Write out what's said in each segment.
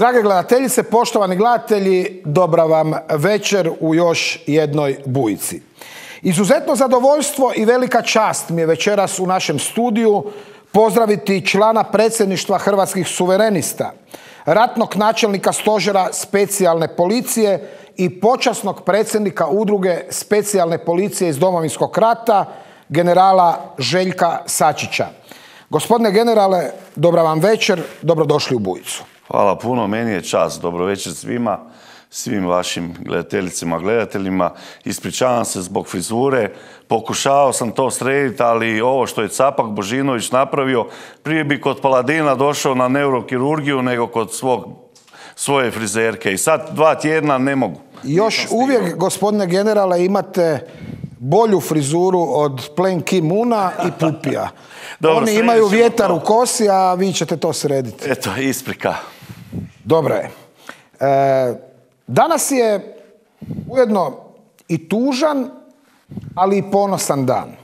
Drage gledateljice, poštovani gledatelji, dobra vam večer u još jednoj bujici. Izuzetno zadovoljstvo i velika čast mi je večeras u našem studiju pozdraviti člana predsjedništva Hrvatskih suverenista, ratnog načelnika stožera specijalne policije i počasnog predsjednika udruge specijalne policije iz Domovinskog rata, generala Željka Sačića. Gospodine generale, dobra vam večer, dobrodošli u Bujicu. Hvala puno, meni je čast. Dobro večer svima, svim vašim gledateljicima, gledateljima. Ispričavam se zbog frizure, pokušao sam to srediti, ali ovo što je Capak Božinović napravio, prije bi kod Paladina došao na neurokirurgiju nego kod svog, svoje frizerke. I sad dva tjedna ne mogu. Još uvijek, gospodine generale, imate bolju frizuru od Plen Ki-muna i Pupija. Oni imaju vjetar u kosi, a vi ćete to srediti. Eto, isprika. Dobro je. E, danas je ujedno i tužan, ali i ponosan dan.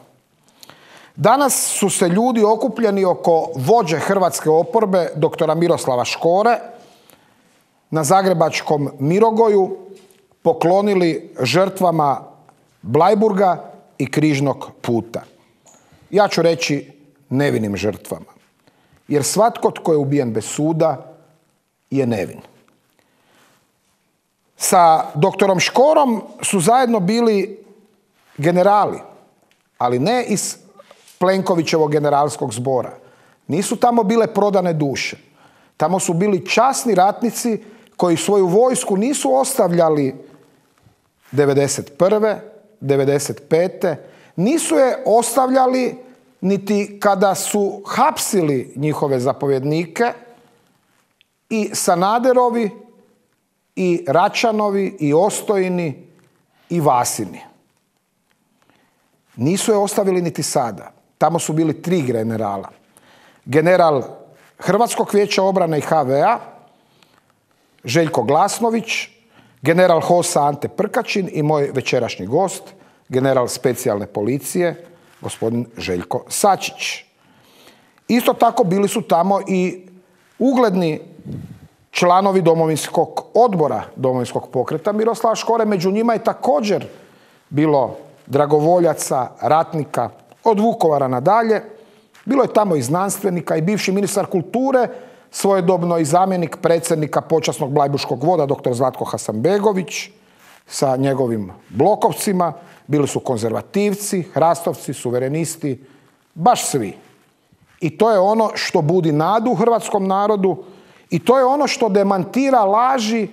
Danas su se ljudi okupljeni oko vođe hrvatske oporbe, doktora Miroslava Škore, na Zagrebačkom Mirogoju poklonili žrtvama Blajburga i Križnog puta. Ja ću reći nevinim žrtvama. Jer svatko tko je ubijen bez suda je nevin. Sa doktorom Škorom su zajedno bili generali, ali ne iz Plenkovićevog generalskog zbora. Nisu tamo bile prodane duše. Tamo su bili časni ratnici koji svoju vojsku nisu ostavljali 91. 95. Nisu je ostavljali niti kada su hapsili njihove zapovjednike i Sanaderovi i Račanovi i Ostojini i Vasini. Nisu je ostavili niti sada. Tamo su bili tri generala. General Hrvatskog vijeća obrane i HVA, Željko Glasnović, general HOSA Ante Prkačin i moj večerašnji gost, general specijalne policije, gospodin Željko Sačić. Isto tako bili su tamo i ugledni članovi domovinskog odbora domovinskog pokreta Miroslava Škore. Među njima je također bilo dragovoljaca, ratnika, od Vukovara nadalje. Bilo je tamo i znanstvenika i bivši ministar kulture, svojedobno i zamjenik predsjednika počasnog Blajbuškog voda, dr. Zlatko Hasanbegović, sa njegovim blokovcima. Bili su konzervativci, hrastovci, suverenisti, baš svi. I to je ono što budi nadu hrvatskom narodu i to je ono što demantira laži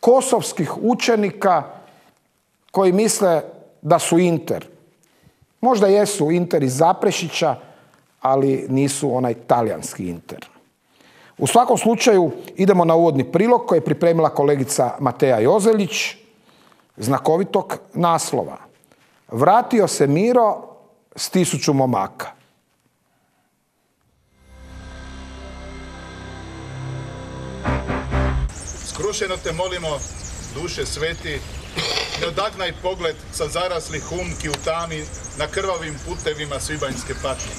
kosovskih učenika koji misle da su Inter. Možda jesu Inter iz Zaprešića, ali nisu onaj talijanski Inter. U svakom slučaju idemo na uvodni prilog koji je pripremila kolegica Mateja Jozelić, znakovitog naslova. Vratio se Miro s tisuću momaka. Skrušeno te molimo, duše sveti, ne odagnaj pogled sa zaraslih humki u tami na krvavim putevima svibanjske patnje.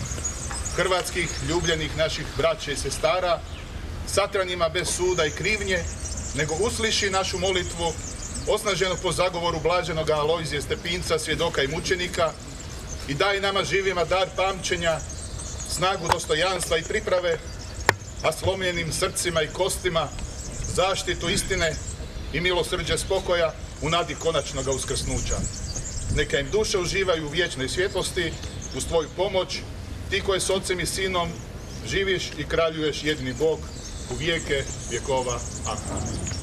Hrvatskih ljubljenih naših braća i sestara, satranima bez suda i krivnje, nego usliši našu molitvu osnaženo po zagovoru blaženog Alojzije Stepinca, svjedoka i mučenika i daj nama živima dar pamćenja, snagu dostojanstva i priprave, a slomljenim srcima i kostima zaštitu istine i milosrđe spokoja u nadi konačnog uskrsnuća. Neka im duše uživaju u vječnoj svjetlosti uz tvoju pomoć, ti koje s ocem i sinom živiš i kraljuješ jedini Bog u vijeke vjekova. Amen.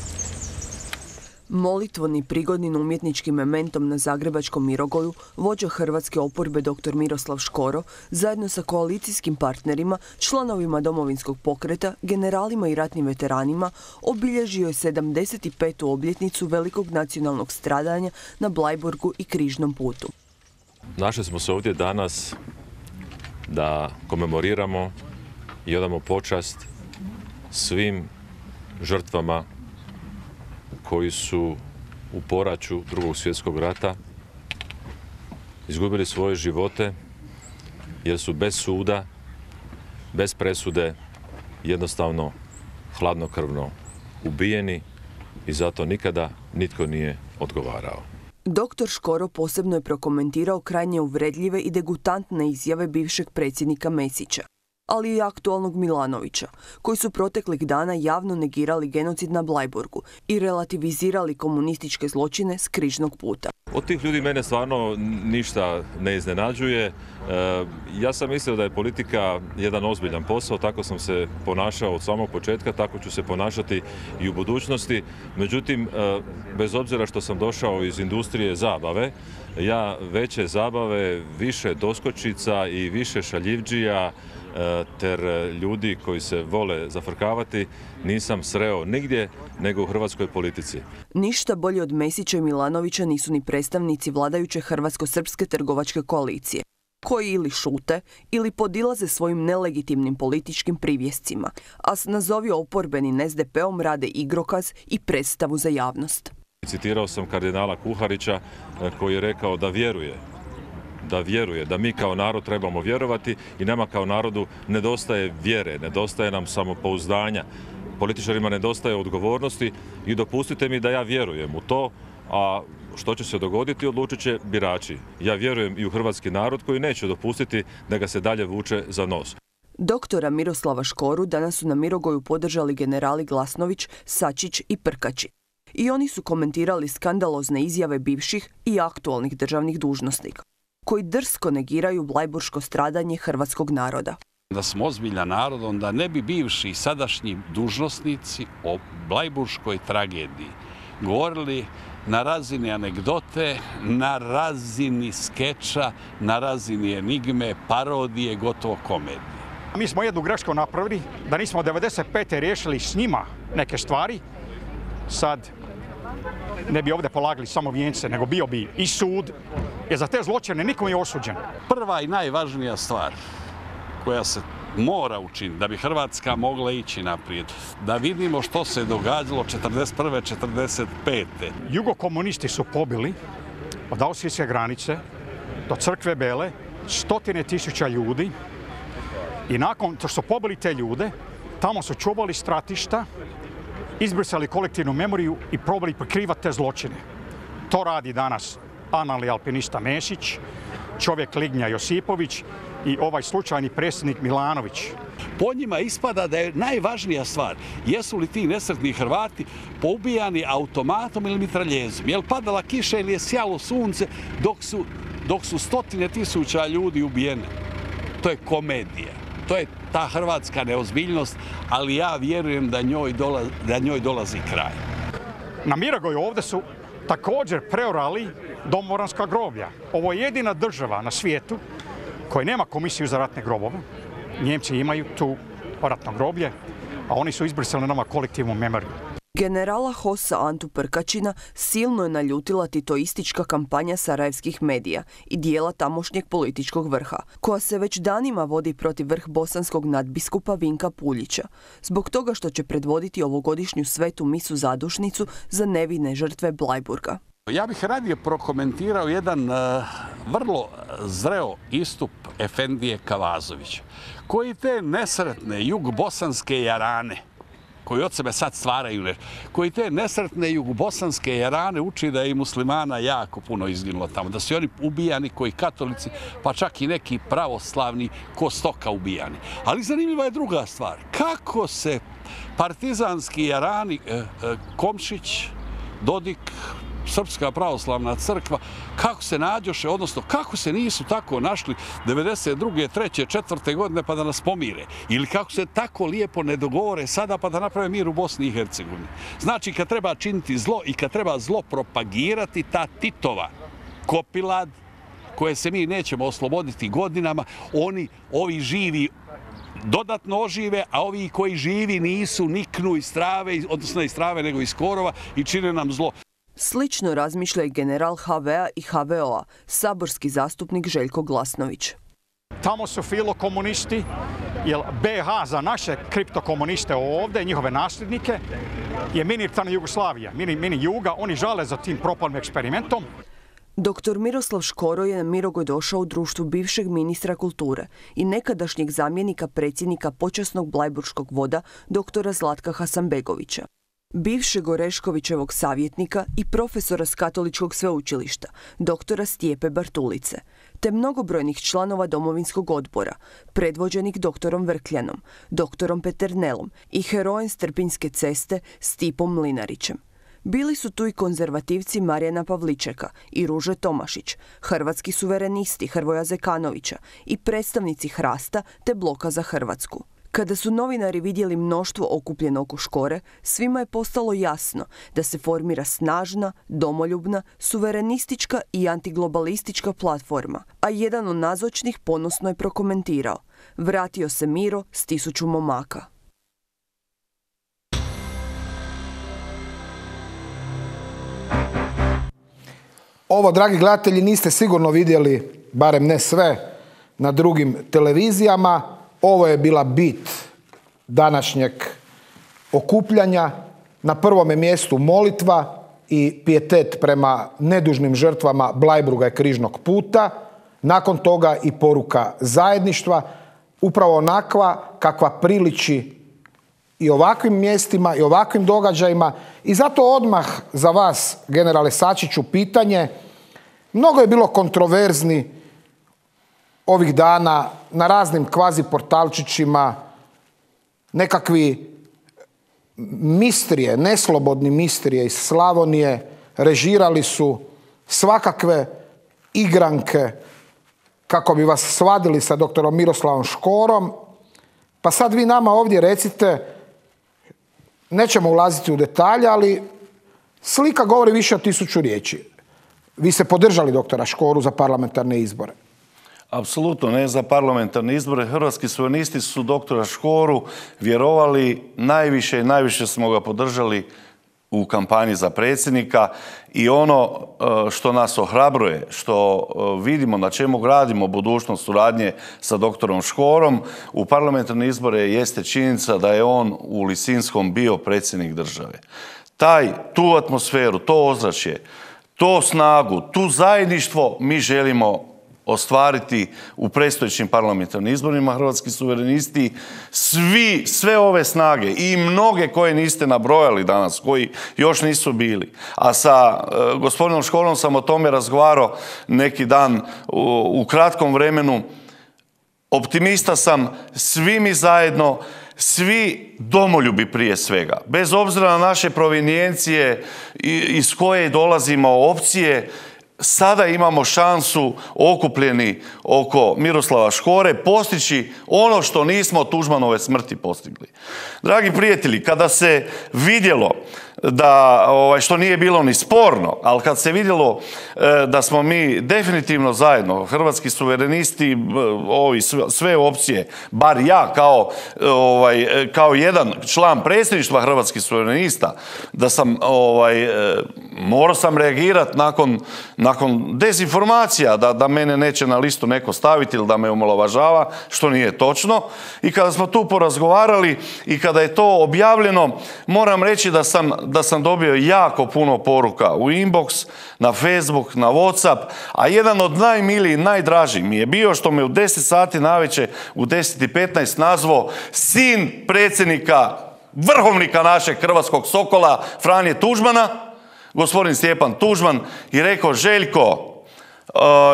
Molitvoni prigodnim umjetničkim mementom na Zagrebačkom Mirogoju vođa Hrvatske oporbe dr. Miroslav Škoro zajedno sa koalicijskim partnerima, članovima domovinskog pokreta, generalima i ratnim veteranima obilježio je 75. obljetnicu velikog nacionalnog stradanja na Blajburgu i Križnom putu. Našli smo se ovdje danas da komemoriramo i odamo počast svim žrtvama koji su u poraću drugog svjetskog rata izgubili svoje živote jer su bez suda, bez presude jednostavno hladnokrvno ubijeni i zato nikada nitko nije odgovarao. Doktor Škoro posebno je prokomentirao krajnje uvredljive i degutantne izjave bivšeg predsjednika Mesića ali i aktualnog Milanovića, koji su proteklih dana javno negirali genocid na Blajburgu i relativizirali komunističke zločine s križnog puta. Od tih ljudi mene stvarno ništa ne iznenađuje. E, ja sam mislio da je politika jedan ozbiljan posao, tako sam se ponašao od samog početka, tako ću se ponašati i u budućnosti. Međutim, e, bez obzira što sam došao iz industrije zabave, ja veće zabave, više doskočica i više šaljivđija ter ljudi koji se vole zafrkavati nisam sreo nigdje nego u hrvatskoj politici. Ništa bolje od Mesića i Milanovića nisu ni predstavnici vladajuće hrvatsko-srpske trgovačke koalicije koji ili šute ili podilaze svojim nelegitimnim političkim privjescima, a s nazovi oporbenim SDP-om rade igrokaz i predstavu za javnost. Citirao sam kardinala Kuharića e, koji je rekao da vjeruje da vjeruje, da mi kao narod trebamo vjerovati i nama kao narodu nedostaje vjere, nedostaje nam samopouzdanja, političarima nedostaje odgovornosti i dopustite mi da ja vjerujem u to, a što će se dogoditi odlučit će birači. Ja vjerujem i u hrvatski narod koji neće dopustiti da ga se dalje vuče za nos. Doktora Miroslava Škoru danas su na Mirogoju podržali generali Glasnović, Sačić i Prkači. I oni su komentirali skandalozne izjave bivših i aktualnih državnih dužnosnika koji drsko negiraju blajburško stradanje hrvatskog naroda. Da smo ozbiljan narod, onda ne bi bivši i sadašnji dužnosnici o blajburškoj tragediji govorili na razini anegdote, na razini skeča, na razini enigme, parodije, gotovo komedije. Mi smo jednu grešku napravili, da nismo 95. riješili s njima neke stvari. Sad ne bi ovdje polagali samo vijence, nego bio bi i sud, jer za te zločine nikom je osuđen. Prva i najvažnija stvar koja se mora učiniti da bi Hrvatska mogla ići naprijed, da vidimo što se događalo 41. 45. Jugokomunisti su pobili od Austrijske granice do crkve Bele stotine tisuća ljudi i nakon što su pobili te ljude, tamo su čuvali stratišta izbrisali kolektivnu memoriju i probali prikrivati te zločine. To radi danas analni alpinista Mesić, čovjek Lignja Josipović i ovaj slučajni predsjednik Milanović. Po njima ispada da je najvažnija stvar, jesu li ti nesretni Hrvati poubijani automatom ili mitraljezom? Je li padala kiša ili je sjalo sunce dok su, dok su stotine tisuća ljudi ubijene? To je komedija to je ta hrvatska neozbiljnost, ali ja vjerujem da njoj, da njoj dolazi kraj. Na Miragoju ovdje su također preorali domoranska groblja. Ovo je jedina država na svijetu koja nema komisiju za ratne grobove. Njemci imaju tu ratno groblje, a oni su izbrisali nama kolektivnu memoriju. Generala Hosa Antu Prkačina silno je naljutila titoistička kampanja sarajevskih medija i dijela tamošnjeg političkog vrha, koja se već danima vodi protiv vrh bosanskog nadbiskupa Vinka Puljića, zbog toga što će predvoditi ovogodišnju svetu misu zadušnicu za nevine žrtve Blajburga. Ja bih radije prokomentirao jedan uh, vrlo zreo istup Efendije Kavazovića, koji te nesretne jugbosanske jarane, koji od sebe sad stvaraju koji te nesretne jugobosanske jarane uči da je i muslimana jako puno izginulo tamo, da su oni ubijani koji katolici, pa čak i neki pravoslavni ko stoka ubijani. Ali zanimljiva je druga stvar. Kako se partizanski jarani, eh, eh, Komšić, Dodik, Srpska pravoslavna crkva, kako se nađoše, odnosno kako se nisu tako našli 92. 3. 4. godine pa da nas pomire. Ili kako se tako lijepo ne dogovore sada pa da naprave mir u Bosni i Hercegovini. Znači kad treba činiti zlo i kad treba zlo propagirati, ta Titova kopilad koje se mi nećemo osloboditi godinama, oni, ovi živi dodatno ožive, a ovi koji živi nisu niknu iz strave, odnosno iz strave nego iz korova i čine nam zlo. Slično razmišlja i general HVA i HVO-a, saborski zastupnik Željko Glasnović. Tamo su filokomunisti, jer BH za naše kriptokomuniste ovdje, njihove nasljednike, je mini Jugoslavija, mini, mini Juga, oni žale za tim propalnim eksperimentom. Doktor Miroslav Škoro je na Mirogoj došao u društvu bivšeg ministra kulture i nekadašnjeg zamjenika predsjednika počasnog Blajburškog voda doktora Zlatka Hasanbegovića. Bivšeg Oreškovićevog savjetnika i profesora s katoličkog sveučilišta, doktora Stijepe Bartulice, te mnogobrojnih članova domovinskog odbora, predvođenih doktorom Vrkljanom, doktorom Peternelom i herojem Strpinjske ceste Stipom Mlinarićem. Bili su tu i konzervativci Marijana Pavličeka i Ruže Tomašić, hrvatski suverenisti Hrvoja Zekanovića i predstavnici Hrasta te Bloka za Hrvatsku. Kada su novinari vidjeli mnoštvo okupljeno oko Škore, svima je postalo jasno da se formira snažna, domoljubna, suverenistička i antiglobalistička platforma, a jedan od nazočnih ponosno je prokomentirao. Vratio se Miro s tisuću momaka. Ovo, dragi gledatelji, niste sigurno vidjeli, barem ne sve, na drugim televizijama. Ovo je bila bit današnjeg okupljanja. Na prvome mjestu molitva i pijetet prema nedužnim žrtvama Blajbruga i Križnog puta. Nakon toga i poruka zajedništva, upravo onakva kakva priliči i ovakvim mjestima i ovakvim događajima i zato odmah za vas, generale Sačiću, pitanje. Mnogo je bilo kontroverzni ovih dana na raznim kvazi portalčićima, nekakvi mistrije, neslobodni mistrije iz Slavonije režirali su svakakve igranke kako bi vas svadili sa doktorom Miroslavom Škorom. Pa sad vi nama ovdje recite, nećemo ulaziti u detalje, ali slika govori više od tisuću riječi. Vi ste podržali doktora Škoru za parlamentarne izbore. Apsolutno ne za parlamentarne izbore. Hrvatski suverenisti su doktora Škoru vjerovali najviše i najviše smo ga podržali u kampanji za predsjednika i ono e, što nas ohrabruje, što e, vidimo na čemu gradimo budućnost suradnje sa doktorom Škorom u parlamentarne izbore jeste činjenica da je on u Lisinskom bio predsjednik države. Taj, tu atmosferu, to ozračje, to snagu, tu zajedništvo mi želimo ostvariti u predstojećim parlamentarnim izborima hrvatski suverenisti svi, sve ove snage i mnoge koje niste nabrojali danas, koji još nisu bili. A sa e, gospodinom Školom sam o tome razgovarao neki dan u, kratkom vremenu. Optimista sam, svi mi zajedno, svi domoljubi prije svega, bez obzira na naše provinijencije iz koje dolazimo opcije, sada imamo šansu okupljeni oko Miroslava Škore postići ono što nismo Tuđmanove smrti postigli. Dragi prijatelji, kada se vidjelo da, ovaj, što nije bilo ni sporno, ali kad se vidjelo e, da smo mi definitivno zajedno, hrvatski suverenisti, ovi sve opcije, bar ja kao, ovaj, kao jedan član predsjedništva hrvatskih suverenista, da sam, ovaj, e, morao sam reagirati nakon, nakon dezinformacija, da, da mene neće na listu neko staviti ili da me omalovažava, što nije točno. I kada smo tu porazgovarali i kada je to objavljeno, moram reći da sam da sam dobio jako puno poruka u inbox, na Facebook, na Whatsapp, a jedan od najmilijih, najdražih mi je bio što me u 10 sati navečer u 10.15 nazvao sin predsjednika, vrhovnika našeg hrvatskog sokola Franje Tužmana, gospodin Stjepan Tužman i rekao Željko,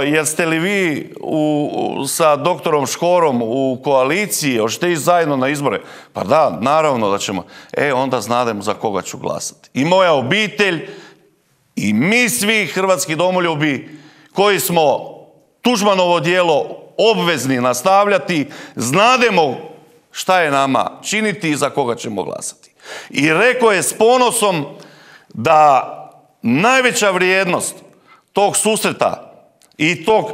Jeste li vi sa doktorom Škorom u koaliciji, hoćete ići zajedno na izbore? Pa da, naravno da ćemo. E, onda znademo za koga ću glasati. I moja obitelj i mi svi hrvatski domoljubi koji smo Tužmanovo dijelo obvezni nastavljati, znademo šta je nama činiti i za koga ćemo glasati. I rekao je s ponosom da najveća vrijednost tog susreta i tog,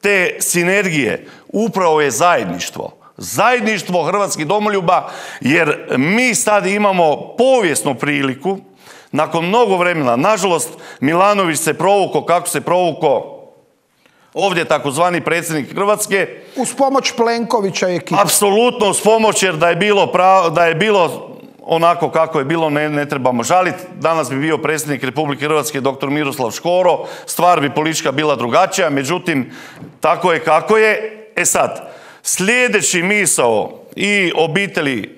te sinergije upravo je zajedništvo. Zajedništvo hrvatskih domoljuba jer mi sad imamo povijesnu priliku nakon mnogo vremena, nažalost Milanović se provuko kako se provuko ovdje takozvani predsjednik Hrvatske. Uz pomoć Plenkovića i ekipa. Apsolutno uz pomoć jer da je bilo, da je bilo onako kako je bilo, ne, trebamo žaliti. Danas bi bio predsjednik Republike Hrvatske dr. Miroslav Škoro, stvar bi politička bila drugačija, međutim, tako je kako je. E sad, sljedeći misao i obitelji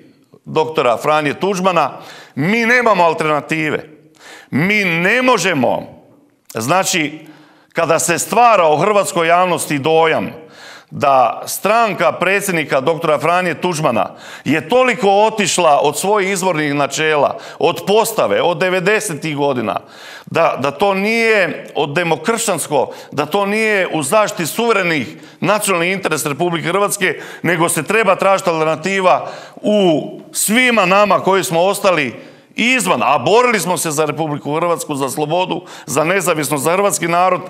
doktora Franje Tuđmana, mi nemamo alternative. Mi ne možemo, znači, kada se stvara u hrvatskoj javnosti dojam da stranka predsjednika doktora Franje Tuđmana je toliko otišla od svojih izvornih načela, od postave, od 90. godina, da, da to nije od demokršćansko, da to nije u zaštiti suverenih nacionalnih interesa Republike Hrvatske, nego se treba tražiti alternativa u svima nama koji smo ostali izvan, a borili smo se za Republiku Hrvatsku, za slobodu, za nezavisnost, za hrvatski narod,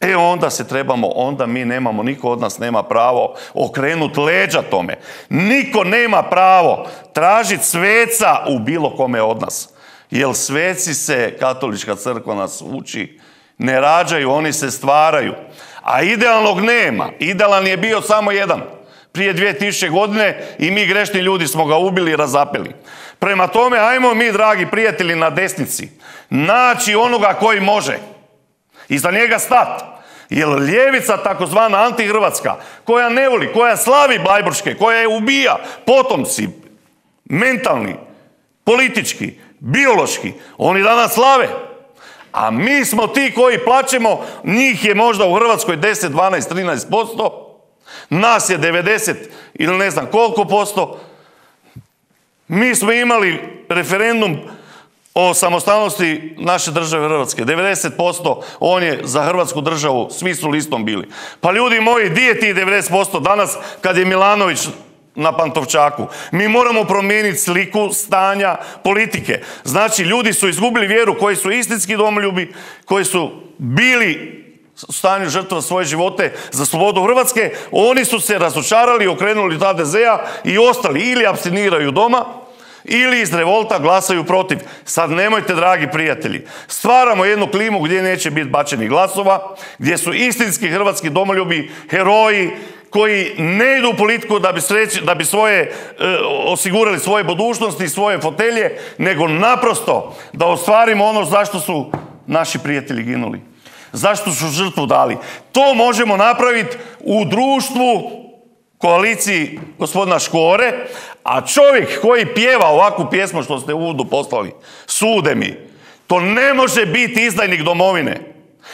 E onda se trebamo, onda mi nemamo, niko od nas nema pravo okrenuti leđa tome. Niko nema pravo tražiti sveca u bilo kome od nas. Jer sveci se, katolička crkva nas uči, ne rađaju, oni se stvaraju. A idealnog nema. Idealan je bio samo jedan. Prije 2000 godine i mi grešni ljudi smo ga ubili i razapeli. Prema tome, ajmo mi, dragi prijatelji, na desnici naći onoga koji može i za njega stat. Jer ljevica, takozvana antihrvatska, koja ne voli, koja slavi Blajburške, koja je ubija, potomci, mentalni, politički, biološki, oni danas slave. A mi smo ti koji plaćemo, njih je možda u Hrvatskoj 10, 12, 13%, nas je 90 ili ne znam koliko posto. Mi smo imali referendum o samostalnosti naše države Hrvatske. 90% on je za Hrvatsku državu, svi su listom bili. Pa ljudi moji, di je ti 90% danas kad je Milanović na Pantovčaku? Mi moramo promijeniti sliku stanja politike. Znači, ljudi su izgubili vjeru koji su istinski domoljubi, koji su bili u stanju žrtva svoje živote za slobodu Hrvatske, oni su se razočarali, okrenuli od HDZ-a i ostali ili abstiniraju doma, ili iz revolta glasaju protiv. Sad nemojte, dragi prijatelji, stvaramo jednu klimu gdje neće biti bačenih glasova, gdje su istinski hrvatski domoljubi, heroji, koji ne idu u politiku da bi, sreći, da bi svoje, e, osigurali svoje budućnosti i svoje fotelje, nego naprosto da ostvarimo ono zašto su naši prijatelji ginuli. Zašto su žrtvu dali. To možemo napraviti u društvu koaliciji gospodina Škore, a čovjek koji pjeva ovakvu pjesmu što ste u uvodu poslali, sude mi, to ne može biti izdajnik domovine.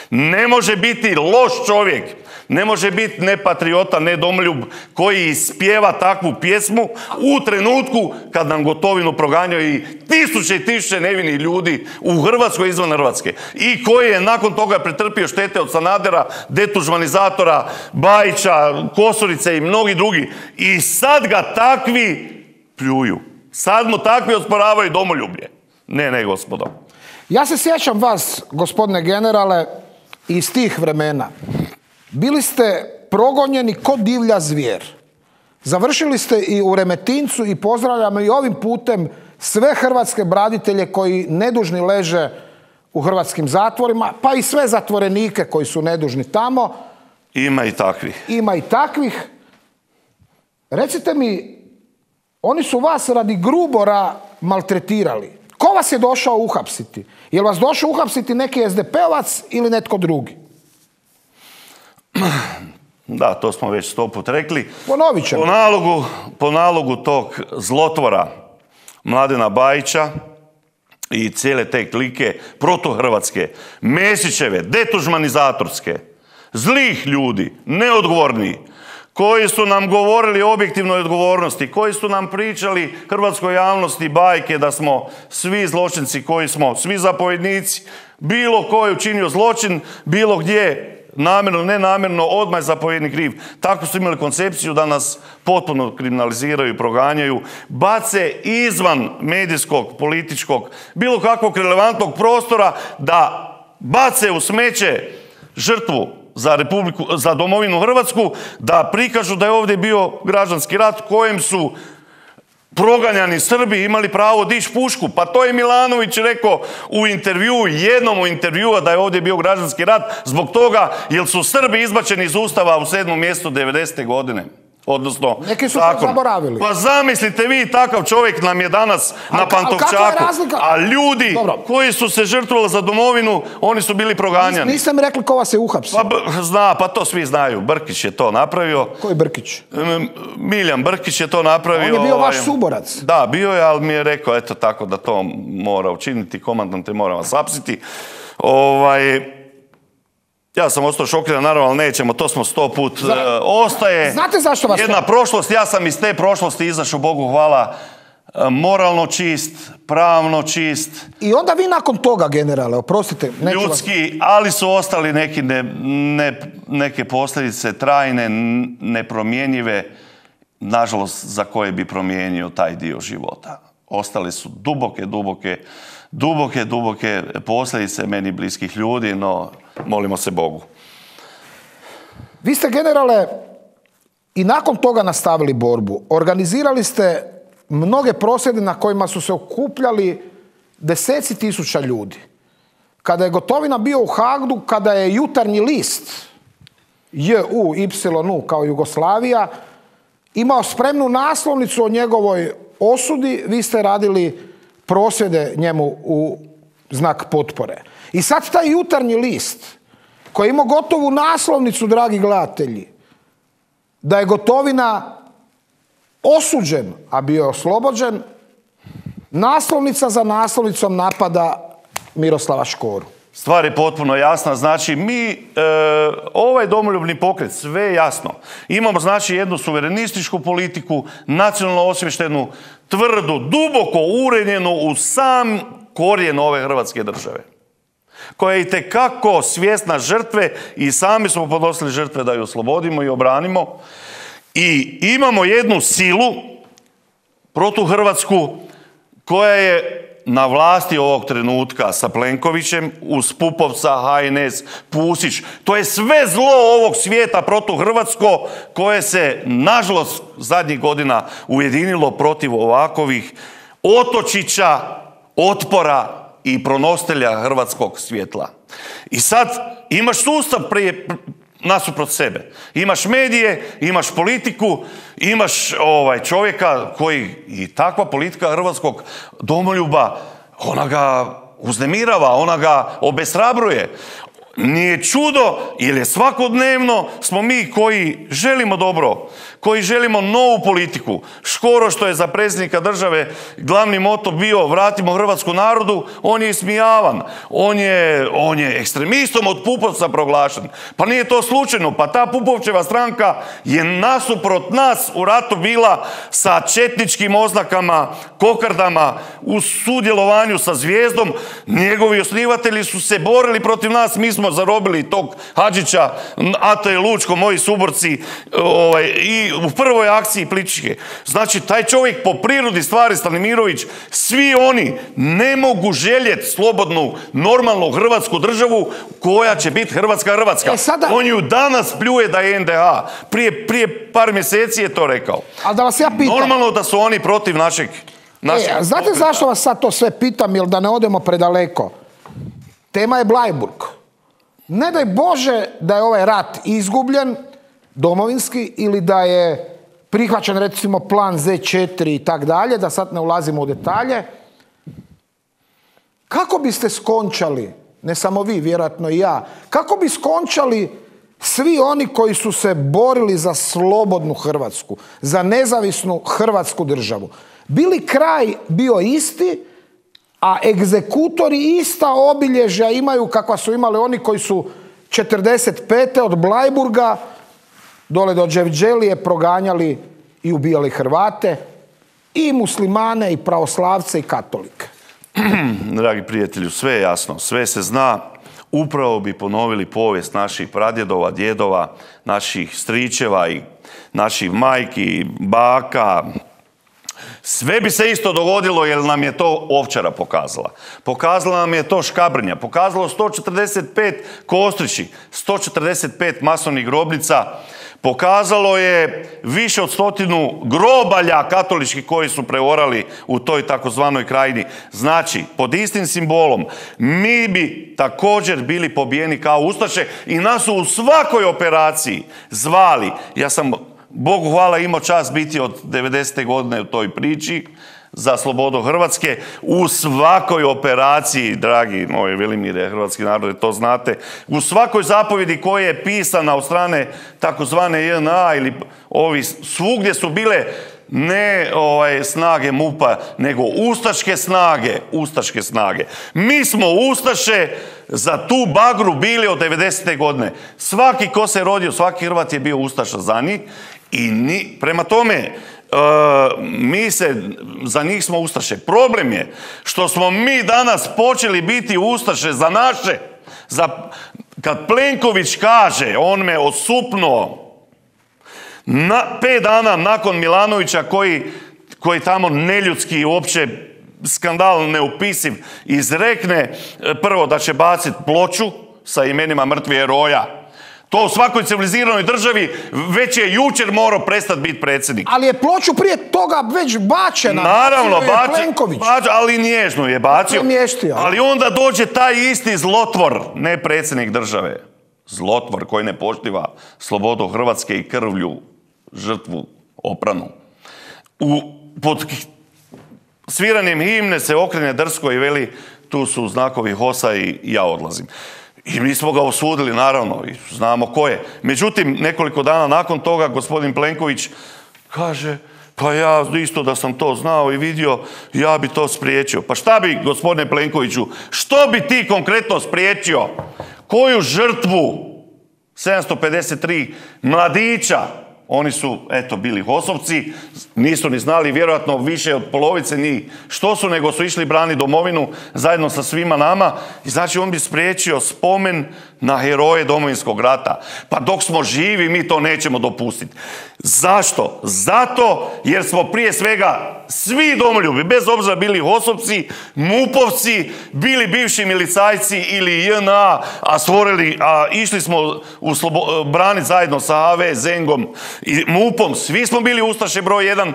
Ne može biti loš čovjek, ne može biti ne patriota, ne domoljub koji ispjeva takvu pjesmu u trenutku kad nam gotovinu proganjaju i tisuće i tisuće nevinih ljudi u Hrvatskoj izvan Hrvatske i koji je nakon toga pretrpio štete od Sanadera, detužvanizatora, Bajića, Kosorice i mnogi drugi. I sad ga takvi pljuju. Sad mu takvi osporavaju domoljublje. Ne, ne, gospodo. Ja se sjećam vas, gospodine generale, iz tih vremena. Bili ste progonjeni ko divlja zvijer. Završili ste i u Remetincu i pozdravljamo i ovim putem sve hrvatske braditelje koji nedužni leže u hrvatskim zatvorima, pa i sve zatvorenike koji su nedužni tamo. Ima i takvih. Ima i takvih. Recite mi, oni su vas radi grubora maltretirali. Ko vas je došao uhapsiti? Je vas došao uhapsiti neki SDP-ovac ili netko drugi? Da, to smo već sto put rekli. Ponovit ćemo. Po nalogu, po nalogu tog zlotvora Mladena Bajića i cijele te klike protuhrvatske, Mesićeve, detužmanizatorske, zlih ljudi, neodgovorni, koji su nam govorili o objektivnoj odgovornosti, koji su nam pričali hrvatskoj javnosti bajke da smo svi zločinci koji smo, svi zapovjednici, bilo ko je učinio zločin, bilo gdje, namjerno, nenamjerno, odmah je zapovjednik kriv. Tako su imali koncepciju da nas potpuno kriminaliziraju i proganjaju, bace izvan medijskog, političkog, bilo kakvog relevantnog prostora da bace u smeće žrtvu za, Republiku, za domovinu Hrvatsku, da prikažu da je ovdje bio građanski rat kojem su proganjani Srbi imali pravo dići pušku. Pa to je Milanović rekao u intervju, jednom u intervjua da je ovdje bio građanski rat zbog toga jer su Srbi izbačeni iz Ustava u sedmom mjestu 90. godine. Odnosno Neki su to zakon. zaboravili. Pa zamislite vi, takav čovjek nam je danas Al- na Pantovčaku, a ljudi Dobro. koji su se žrtvovali za domovinu, oni su bili proganjani. Niste mi rekli ko vas je uhapsio. Pa zna, pa to svi znaju. Brkić je to napravio. Koji Brkić? Miljan Brkić je to napravio. On je bio vaš ovaj, suborac. Da, bio je, ali mi je rekao, eto tako da to mora učiniti, komandante mora vas apsiti. Ovaj, ja sam ostao šokiran, naravno, ali nećemo, to smo sto put. E, ostaje Znate zašto vas jedna to- prošlost, ja sam iz te prošlosti izašao, Bogu hvala, e, moralno čist, pravno čist, I onda vi nakon toga, generale, oprostite, neću vas- ljudski, ali su ostali neki ne, ne- neke posljedice trajne, nepromjenjive, nažalost za koje bi promijenio taj dio života. Ostali su duboke, duboke, duboke, duboke posljedice meni bliskih ljudi, no molimo se Bogu. Vi ste, generale, i nakon toga nastavili borbu. Organizirali ste mnoge prosvjede na kojima su se okupljali deseci tisuća ljudi. Kada je Gotovina bio u Hagdu, kada je jutarnji list JU, kao Jugoslavija, imao spremnu naslovnicu o njegovoj osudi, vi ste radili prosvjede njemu u znak potpore. I sad taj jutarnji list, koji je imao gotovu naslovnicu, dragi gledatelji, da je Gotovina osuđen, a bio je oslobođen, naslovnica za naslovnicom napada Miroslava Škoru. Stvar je potpuno jasna, znači mi, e, ovaj domoljubni pokret, sve je jasno. Imamo znači jednu suverenističku politiku, nacionalno osvještenu, tvrdu, duboko urenjenu u sam korijen ove hrvatske države. Koja je itekako svjesna žrtve i sami smo podnosili žrtve da ju oslobodimo i obranimo. I imamo jednu silu protuhrvatsku koja je na vlasti ovog trenutka sa Plenkovićem, uz Pupovca, HNS, Pusić. To je sve zlo ovog svijeta protuhrvatsko koje se, nažalost, zadnjih godina ujedinilo protiv ovakovih otočića, otpora i pronostelja hrvatskog svjetla. I sad imaš sustav prije, nasuprot sebe. Imaš medije, imaš politiku, imaš ovaj čovjeka koji i takva politika hrvatskog domoljuba, ona ga uznemirava, ona ga obeshrabruje. Nije čudo, jer je svakodnevno smo mi koji želimo dobro, koji želimo novu politiku. Škoro što je za predsjednika države glavni moto bio vratimo hrvatsku narodu, on je ismijavan. On je, on je ekstremistom od Pupovca proglašen. Pa nije to slučajno, pa ta Pupovčeva stranka je nasuprot nas u ratu bila sa četničkim oznakama, kokardama, u sudjelovanju sa zvijezdom. Njegovi osnivatelji su se borili protiv nas, mi smo zarobili tog Hadžića, Ato je Lučko, moji suborci, ovaj, i u prvoj akciji Pličke. Znači, taj čovjek po prirodi stvari, Stanimirović, svi oni ne mogu željeti slobodnu, normalnu hrvatsku državu koja će biti Hrvatska Hrvatska. E, sada- On ju danas pljuje da je NDH. Prije, prije par mjeseci je to rekao. Ali da vas ja pitam, Normalno da su oni protiv našeg... našeg e, a znate zašto vas sad to sve pitam, jer da ne odemo predaleko? Tema je Blajburg. Ne daj Bože da je ovaj rat izgubljen, domovinski, ili da je prihvaćen recimo plan Z4 i tak dalje, da sad ne ulazimo u detalje. Kako biste skončali, ne samo vi, vjerojatno i ja, kako bi skončali svi oni koji su se borili za slobodnu Hrvatsku, za nezavisnu Hrvatsku državu? Bili kraj bio isti, a egzekutori ista obilježja imaju kakva su imali oni koji su 45. od Blajburga dole do Đevđelije proganjali i ubijali Hrvate i muslimane i pravoslavce i katolike. Dragi prijatelju, sve je jasno, sve se zna. Upravo bi ponovili povijest naših pradjedova, djedova, naših stričeva i naših majki, baka. Sve bi se isto dogodilo jer nam je to ovčara pokazala. Pokazala nam je to škabrnja, pokazalo 145 kostrići, 145 masovnih grobnica, pokazalo je više od stotinu grobalja katoličkih koji su preorali u toj takozvanoj krajini. Znači, pod istim simbolom, mi bi također bili pobijeni kao Ustaše i nas su u svakoj operaciji zvali. Ja sam Bogu hvala imao čast biti od 90. godine u toj priči za slobodu Hrvatske u svakoj operaciji, dragi moji Velimire, hrvatski narode, to znate, u svakoj zapovjedi koja je pisana od strane takozvane JNA ili ovi, svugdje su bile ne ovaj, snage MUPA, nego ustaške snage, ustaške snage. Mi smo ustaše za tu bagru bili od 90. godine. Svaki ko se rodio, svaki Hrvat je bio ustaša za njih i ni, prema tome, mi se, za njih smo Ustaše. Problem je što smo mi danas počeli biti Ustaše za naše, za, kad Plenković kaže, on me osupnuo, na, pet dana nakon Milanovića koji, koji tamo neljudski uopće skandal neupisiv izrekne e, prvo da će baciti ploču sa imenima mrtvih heroja to u svakoj civiliziranoj državi već je jučer morao prestati biti predsjednik. Ali je ploču prije toga već bačena. Naravno, bačena, ali nježno je bacio. Ali onda dođe taj isti zlotvor, ne predsjednik države. Zlotvor koji ne poštiva slobodu Hrvatske i krvlju žrtvu opranu. U, pod sviranjem himne se okrene drsko i veli tu su znakovi HOSA i ja odlazim. I mi smo ga osudili, naravno, i znamo ko je. Međutim, nekoliko dana nakon toga gospodin Plenković kaže pa ja isto da sam to znao i vidio, ja bi to spriječio. Pa šta bi, gospodine Plenkoviću, što bi ti konkretno spriječio? Koju žrtvu 753 mladića oni su, eto, bili hosovci, nisu ni znali vjerojatno više od polovice njih što su, nego su išli brani domovinu zajedno sa svima nama. I znači on bi spriječio spomen na heroje Domovinskog rata. Pa dok smo živi mi to nećemo dopustiti. Zašto? Zato jer smo prije svega svi domoljubi, bez obzira bili Hosovci, Mupovci, bili bivši milicajci ili JNA, a stvorili, a išli smo u slobo, braniti zajedno sa AV, Zengom i Mupom, svi smo bili Ustaše broj jedan,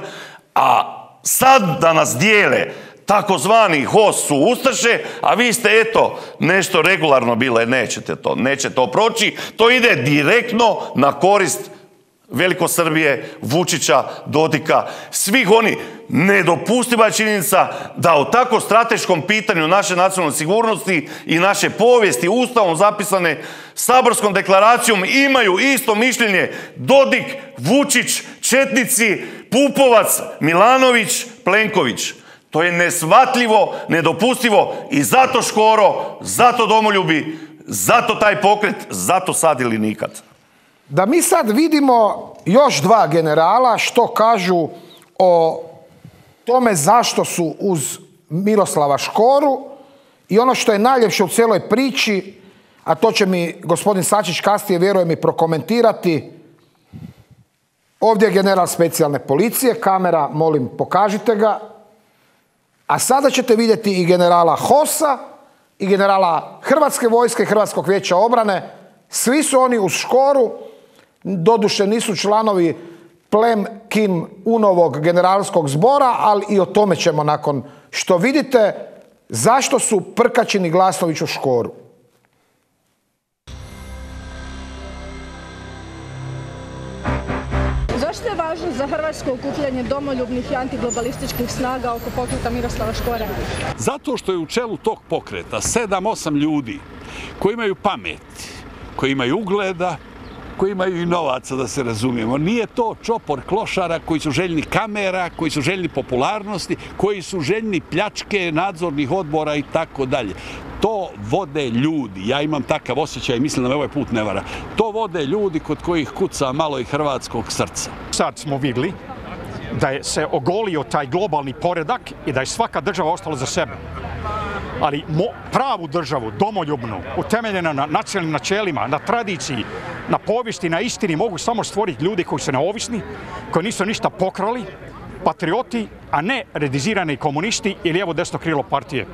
a sad da nas dijele takozvani HOS su Ustaše, a vi ste eto nešto regularno bile, nećete to, neće to proći, to ide direktno na korist Velikosrbije, Vučića, Dodika, svih oni. Nedopustiva je činjenica da o tako strateškom pitanju naše nacionalne sigurnosti i naše povijesti ustavom zapisane saborskom deklaracijom imaju isto mišljenje Dodik, Vučić, Četnici, Pupovac, Milanović, Plenković. To je nesvatljivo, nedopustivo i zato Škoro, zato domoljubi, zato taj pokret, zato sad ili nikad da mi sad vidimo još dva generala što kažu o tome zašto su uz Miroslava Škoru i ono što je najljepše u cijeloj priči, a to će mi gospodin Sačić kasnije vjerujem i prokomentirati, ovdje je general specijalne policije, kamera, molim pokažite ga, a sada ćete vidjeti i generala Hosa i generala Hrvatske vojske, Hrvatskog vijeća obrane, svi su oni uz Škoru, Doduše nisu članovi plem Kim Unovog generalskog zbora, ali i o tome ćemo nakon što vidite zašto su Prkačin Glasnović u škoru. Zašto je važno za Hrvatsko okupljanje domoljubnih i antiglobalističkih snaga oko pokreta Miroslava Škore? Zato što je u čelu tog pokreta sedam, osam ljudi koji imaju pamet, koji imaju ugleda, koji imaju i novaca, da se razumijemo. Nije to čopor klošara koji su željni kamera, koji su željni popularnosti, koji su željni pljačke nadzornih odbora i tako dalje. To vode ljudi. Ja imam takav osjećaj i mislim da me ovaj put ne vara. To vode ljudi kod kojih kuca malo i hrvatskog srca. Sad smo vidli da je se ogolio taj globalni poredak i da je svaka država ostala za sebe ali pravu državu, domoljubnu, utemeljenu na nacionalnim načelima, na tradiciji, na povijesti, na istini, mogu samo stvoriti ljudi koji su neovisni, koji nisu ništa pokrali, patrioti, a ne redizirani komunisti ili evo desno krilo partije.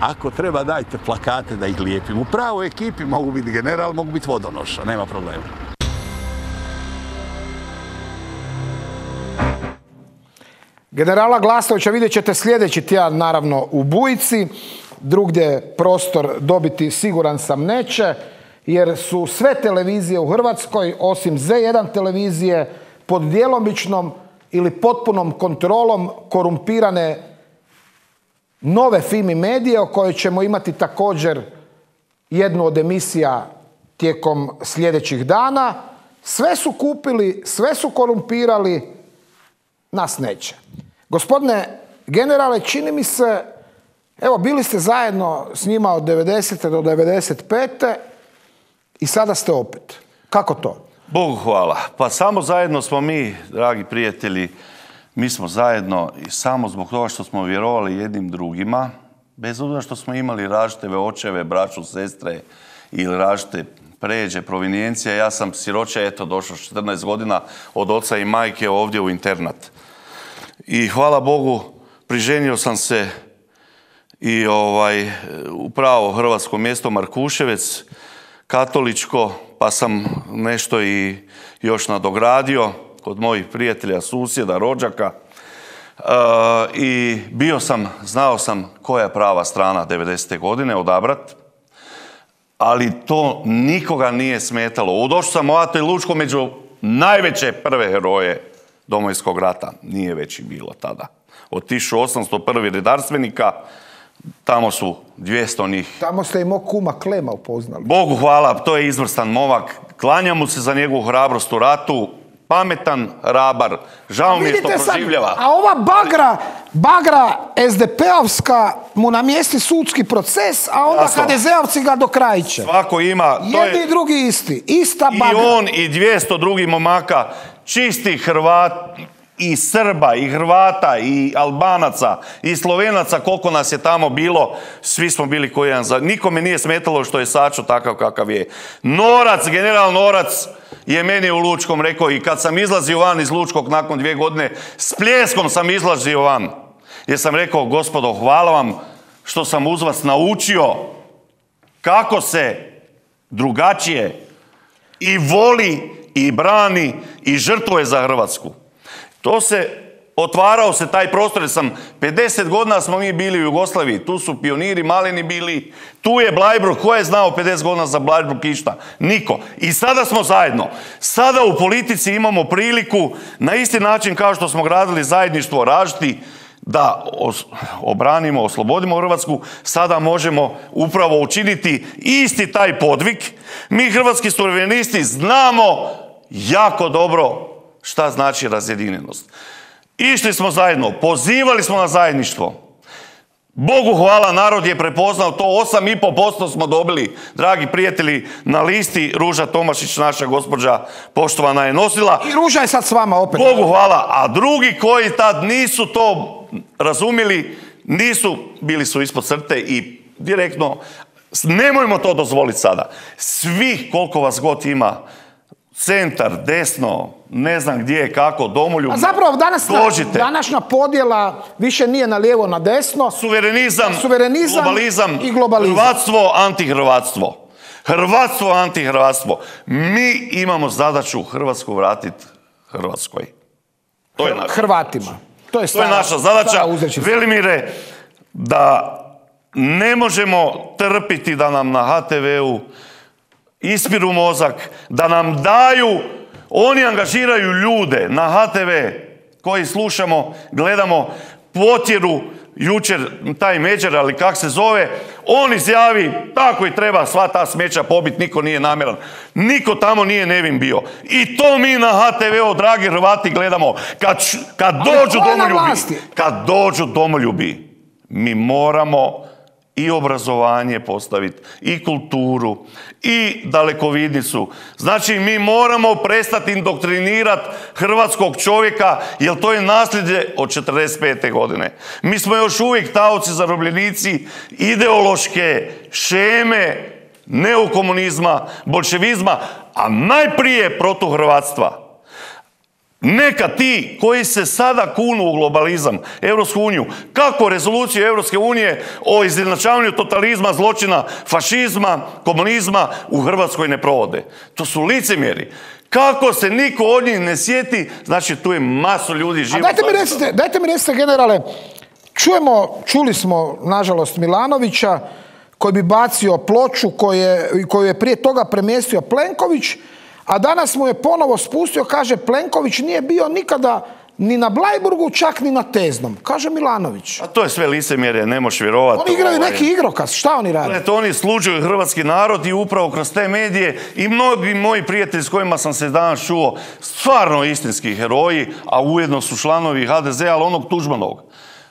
Ako treba dajte plakate da ih lijepim. U pravoj ekipi mogu biti general, mogu biti vodonoša, nema problema. Generala Glasnovića vidjet ćete sljedeći tjedan naravno u Bujici drugdje prostor dobiti siguran sam neće, jer su sve televizije u Hrvatskoj, osim Z1 televizije, pod djelomičnom ili potpunom kontrolom korumpirane nove Fimi medije o kojoj ćemo imati također jednu od emisija tijekom sljedećih dana. Sve su kupili, sve su korumpirali, nas neće. Gospodine generale, čini mi se, evo bili ste zajedno s njima od 90. do 95. i sada ste opet. Kako to? Bogu hvala. Pa samo zajedno smo mi, dragi prijatelji, mi smo zajedno i samo zbog toga što smo vjerovali jednim drugima, bez obzira što smo imali različite očeve, braću, sestre ili različite pređe, provinijencija. Ja sam siroče, eto, došao 14 godina od oca i majke ovdje u internat. I hvala Bogu, priženio sam se i ovaj, u pravo hrvatsko mjesto Markuševec, katoličko, pa sam nešto i još nadogradio kod mojih prijatelja, susjeda, rođaka. E, I bio sam, znao sam koja je prava strana 90. godine odabrat, ali to nikoga nije smetalo. Došao sam u Lučko među najveće prve heroje Domovinskog rata. Nije veći bilo tada. Od 1801 redarstvenika Tamo su 200 njih. Tamo ste i mog kuma Klema upoznali. Bogu hvala, to je izvrstan momak. Klanjam mu se za njegovu hrabrost u ratu. Pametan, rabar. Žao mi je što proživljava. A ova bagra, bagra SDP-ovska mu namjesti sudski proces, a onda HDZ-ovci ga dokrajče. Svako ima... Jedni i drugi isti. Ista bagra. I on i 200 drugih momaka, čisti Hrvat, i Srba, i Hrvata, i Albanaca, i Slovenaca, koliko nas je tamo bilo, svi smo bili koji jedan za... Nikome nije smetalo što je Sačo takav kakav je. Norac, general Norac je meni u Lučkom rekao i kad sam izlazio van iz Lučkog nakon dvije godine, s pljeskom sam izlazio van. Jer sam rekao, gospodo, hvala vam što sam uz vas naučio kako se drugačije i voli i brani i žrtvuje za Hrvatsku. To se, otvarao se taj prostor, jer sam 50 godina smo mi bili u Jugoslaviji, tu su pioniri maleni bili, tu je Blajbruk, ko je znao 50 godina za Blajbruk išta? Niko. I sada smo zajedno. Sada u politici imamo priliku, na isti način kao što smo gradili zajedništvo ražiti, da obranimo, oslobodimo Hrvatsku, sada možemo upravo učiniti isti taj podvig. Mi hrvatski suverenisti znamo jako dobro šta znači razjedinjenost. Išli smo zajedno, pozivali smo na zajedništvo. Bogu hvala, narod je prepoznao to, 8,5% smo dobili, dragi prijatelji, na listi Ruža Tomašić, naša gospođa poštovana je nosila. I Ruža je sad s vama opet. Bogu hvala, a drugi koji tad nisu to razumjeli, nisu, bili su ispod crte i direktno, nemojmo to dozvoliti sada. Svi, koliko vas god ima, centar, desno, ne znam gdje, kako, domoljub. A zapravo danas današnja podjela više nije na lijevo, na desno. Suverenizam, suverenizam globalizam, i globalizam. Hrvatstvo, antihrvatstvo. Hrvatstvo, antihrvatstvo. Mi imamo zadaću Hrvatsku vratiti Hrvatskoj. To je naša Hrvatima. To je, to je naša zadaća. Velimire, da ne možemo trpiti da nam na HTV-u ispiru mozak, da nam daju, oni angažiraju ljude na HTV koji slušamo, gledamo, potjeru jučer taj međer, ali kak se zove, on izjavi tako i treba sva ta smeća pobit, niko nije namjeran. Niko tamo nije nevin bio. I to mi na HTV-u, dragi Hrvati, gledamo. Kad, kad dođu domoljubi, kad dođu domoljubi, mi moramo i obrazovanje postaviti, i kulturu, i dalekovidnicu. Znači, mi moramo prestati indoktrinirati hrvatskog čovjeka, jer to je nasljeđe od 45. godine. Mi smo još uvijek taoci zarobljenici ideološke šeme neokomunizma, bolševizma, a najprije protuhrvatstva. Neka ti koji se sada kunu u globalizam, Europsku uniju, kako rezoluciju Europske unije o izjednačavanju totalizma, zločina, fašizma, komunizma u Hrvatskoj ne provode. To su licemjeri. Kako se niko od njih ne sjeti, znači tu je masu ljudi živo. Dajte mi recite, dajte mi recite generale, čujemo, čuli smo nažalost Milanovića koji bi bacio ploču koju je prije toga premjestio Plenković, a danas mu je ponovo spustio, kaže Plenković nije bio nikada ni na Blajburgu, čak ni na Teznom. Kaže Milanović. A to je sve licemjerje, ne možeš vjerovati. Oni igraju ovaj. neki igrokaz, šta oni rade? Gledajte, oni sluđuju hrvatski narod i upravo kroz te medije i mnogi moji prijatelji s kojima sam se danas čuo, stvarno istinski heroji, a ujedno su članovi HDZ, ali onog Tuđmanog.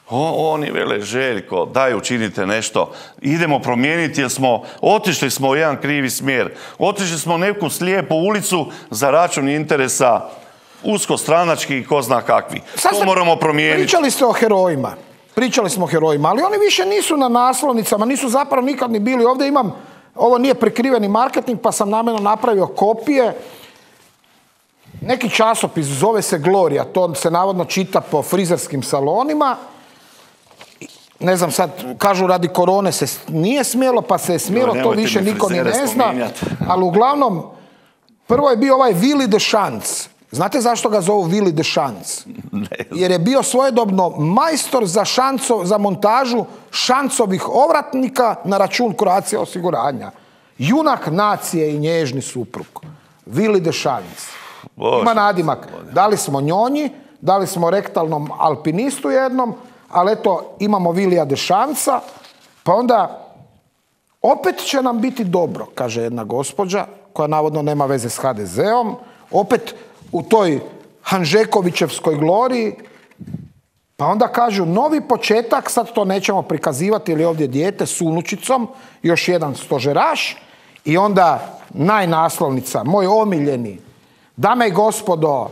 O, oni vele, Željko, daj učinite nešto, idemo promijeniti jer smo, otišli smo u jedan krivi smjer. Otišli smo u neku slijepu ulicu za račun interesa usko stranački i ko zna kakvi. Sad to moramo promijeniti. Pričali ste o herojima. Pričali smo o herojima, ali oni više nisu na naslovnicama, nisu zapravo nikad ni bili. Ovdje imam, ovo nije prekriveni marketing, pa sam namjerno napravio kopije. Neki časopis zove se Gloria, to se navodno čita po frizerskim salonima. Ne znam sad, kažu radi korone se nije smjelo, pa se je smjelo, to više niko ni ne zna. Ali uglavnom, prvo je bio ovaj Willy de Chance. Znate zašto ga zovu Willy de Chance? Jer je bio svojedobno majstor za, šanco, za montažu šancovih ovratnika na račun Croatia osiguranja. Junak nacije i nježni suprug. Willy de Chance. Bože, Ima nadimak. Dali smo njonji, dali smo rektalnom alpinistu jednom, ali eto, imamo Vilija de Šanca, pa onda opet će nam biti dobro, kaže jedna gospođa, koja navodno nema veze s HDZ-om, opet u toj Hanžekovićevskoj gloriji, pa onda kažu novi početak, sad to nećemo prikazivati je ovdje dijete s unučicom, još jedan stožeraš. I onda najnaslovnica, moj omiljeni, dame i gospodo,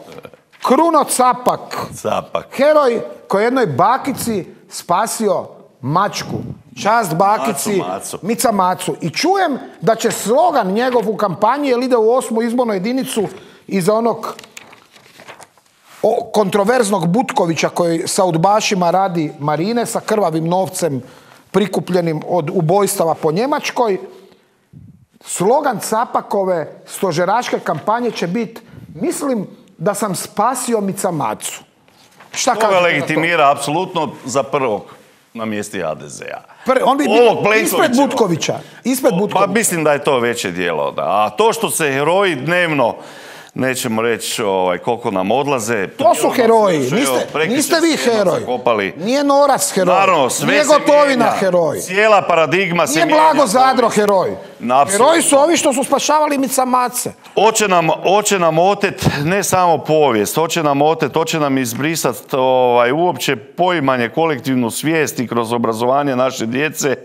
Kruno Capak, Capak. heroj koji je jednoj bakici spasio mačku. Čast bakici Macu, macu. Mica Macu. I čujem da će slogan njegov u kampanji, jer ide u osmu izbornu jedinicu iza onog o, kontroverznog Butkovića koji sa udbašima radi Marine sa krvavim novcem prikupljenim od ubojstava po Njemačkoj. Slogan Capakove stožeraške kampanje će biti mislim da sam spasio Mica Macu. Šta To ga kažete na to? legitimira apsolutno za prvog na mjesti HDZ-a. Pre- on bi ispred. Butkovića. Ispred Pa Butkovića. mislim da je to veće dijelo. Da. A to što se heroji dnevno nećemo reći ovaj, koliko nam odlaze. To su heroji. Niste, niste vi su jedno heroj. zakopali. Nije Norac heroj. Naravno, sve Nije Gotovina heroj. Cijela paradigma se Nije. Blago Zadro heroj. Heroji su ovi što su spašavali Mica Mace. Hoće nam, hoće nam otet ne samo povijest, hoće nam otet, hoće nam izbrisat ovaj, uopće poimanje kolektivnu svijest i kroz obrazovanje naše djece, e,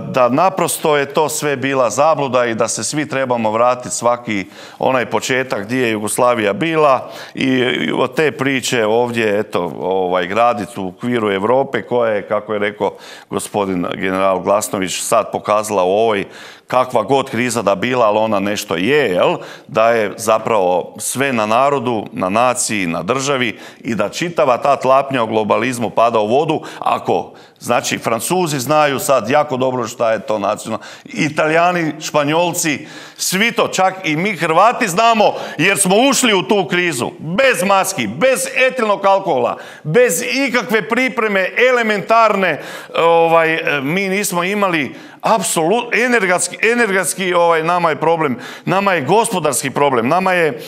da naprosto je to sve bila zabluda i da se svi trebamo vratiti svaki onaj početak gdje je Jugoslavija bila i, od te priče ovdje eto ovaj graditi u okviru Europe koja je kako je rekao gospodin general Glasnović sad pokazala u ovoj kakva god kriza da bila, ali ona nešto je, jel? da je zapravo sve na narodu, na naciji, na državi i da čitava ta tlapnja o globalizmu pada u vodu ako, znači, Francuzi znaju sad jako dobro šta je to nacionalno, Italijani, Španjolci, svi to, čak i mi Hrvati znamo jer smo ušli u tu krizu, bez maski, bez etilnog alkohola, bez ikakve pripreme elementarne, ovaj, mi nismo imali apsolutno energetski, energetski ovaj, nama je problem, nama je gospodarski problem, nama je